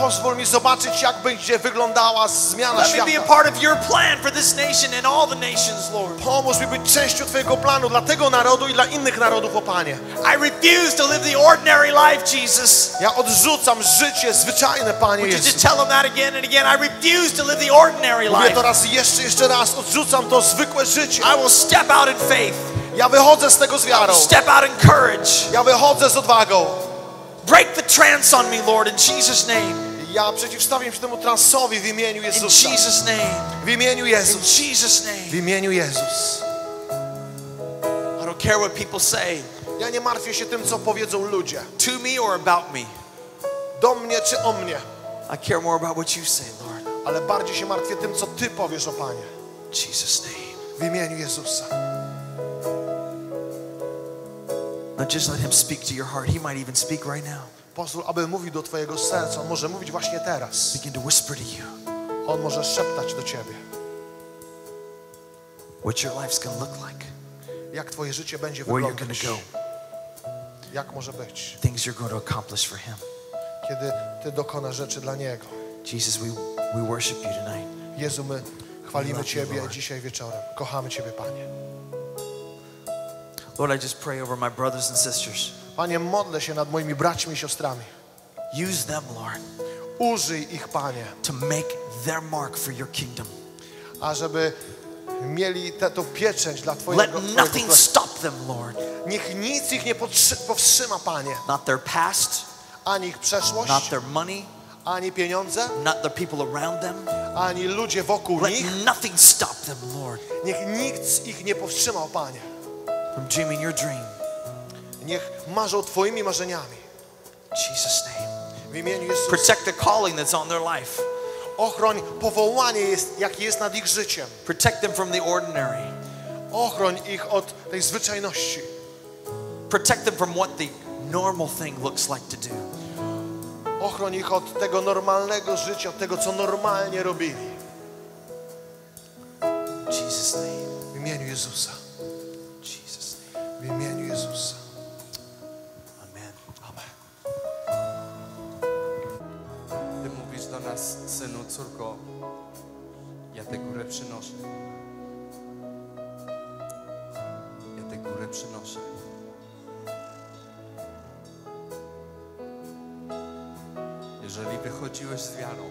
Pozwól mi zobaczyć, jak będzie wyglądała zmiana Let me be a świata. part of your plan for this nation and all the nations, Lord. Pomóż mi być częścią Twojego planu dla tego narodu i dla innych narodów, o Panie. I refuse to live the ordinary life, Jesus. Ja odrzucam życie zwyczajne, Panie Would you just Jezu. tell them that again and again? I refuse to live the ordinary Mówię life. to raz jeszcze, jeszcze raz. Odrzucam to zwykłe życie. I will step out in faith, Ja wychodzę z tego z wiarą. step out in courage. Ja wychodzę z odwagą. Break the trance on me, Lord, in Jesus' name. Ja przeciwstawiam się temu transowi w imieniu In Jezusa. Jesus' name. W imieniu In Jezus. Jesus' W name. imieniu Jezus. I don't care what people say Ja nie martwię się tym, co powiedzą ludzie. to me or about me. Do mnie czy o mnie. I care more about what you say, Lord. Ale bardziej się martwię tym, co Ty powiesz o Panie. In Jesus' name. W imieniu Jezusa. Not just let him speak to your heart. He might even speak right now. Pozwól, aby mówił do Twojego serca. On może mówić właśnie teraz. Begin to whisper to you On może szeptać do Ciebie. what your life's to look like, Jak Twoje życie będzie where you're wyglądać. to go, Jak może być, things you're going to accomplish for him. kiedy Ty dokonasz rzeczy dla Niego. Jesus, we, we worship you tonight. Jezu, my chwalimy Ciebie dzisiaj wieczorem. Kochamy Ciebie, Panie. Lord, I just pray over my brothers and sisters. Panie, modlę się nad moimi braćmi i siostrami. Use them, Lord, Użyj ich, Panie, to make their mark for your kingdom. ażeby mieli tę pieczęć dla Let Twojego, Twojego nothing królestwa. stop them, Lord. Niech nic ich nie powstrzyma, Panie. Not their past, Ani ich przeszłość, not their money, ani pieniądze, not the people around them. ani ludzie wokół Let nich. nothing stop them, Lord, Niech nikt ich nie powstrzymał, Panie. From dreaming your dream. Niech marzą Twoimi marzeniami. Jesus' name. W imieniu Jezusa. Protect the calling that's on their life. Ochroń powołanie, jest, jakie jest nad ich życiem. Protect them from the ordinary. Ochroń ich od tej zwyczajności. Protect them from what the normal thing looks like to do. Ochroń ich od tego normalnego życia, od tego, co normalnie robili. Jesus' name. W imieniu Jezusa. W imieniu Jezusa. Amen. Amen. Ty mówisz do nas, synu, córko, ja tę górę przynoszę. Ja tę górę przynoszę. Jeżeli wychodziłeś z wiarą,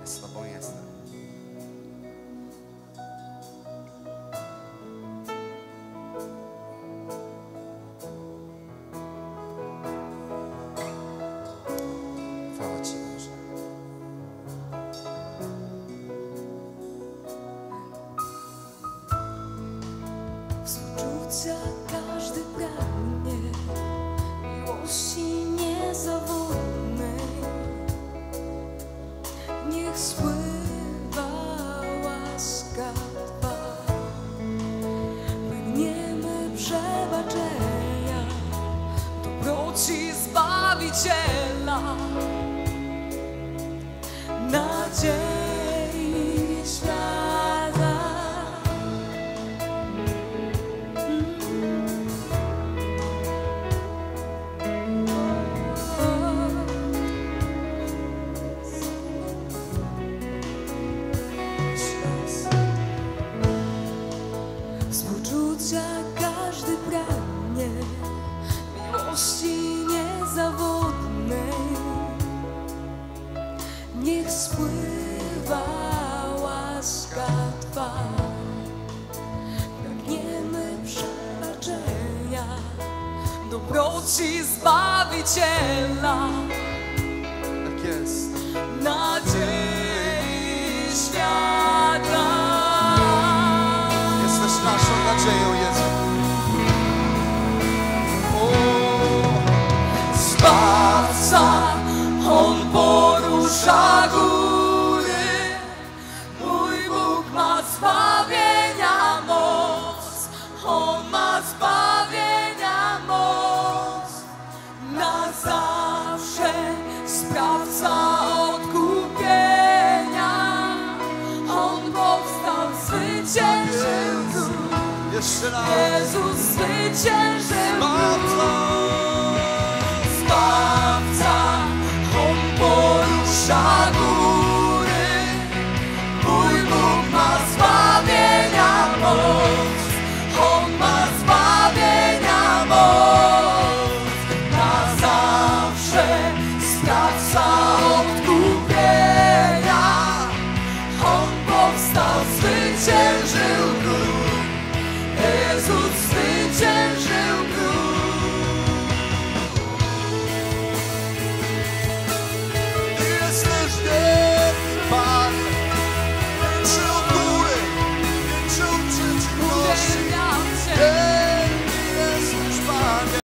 ja z Tobą jestem. 啊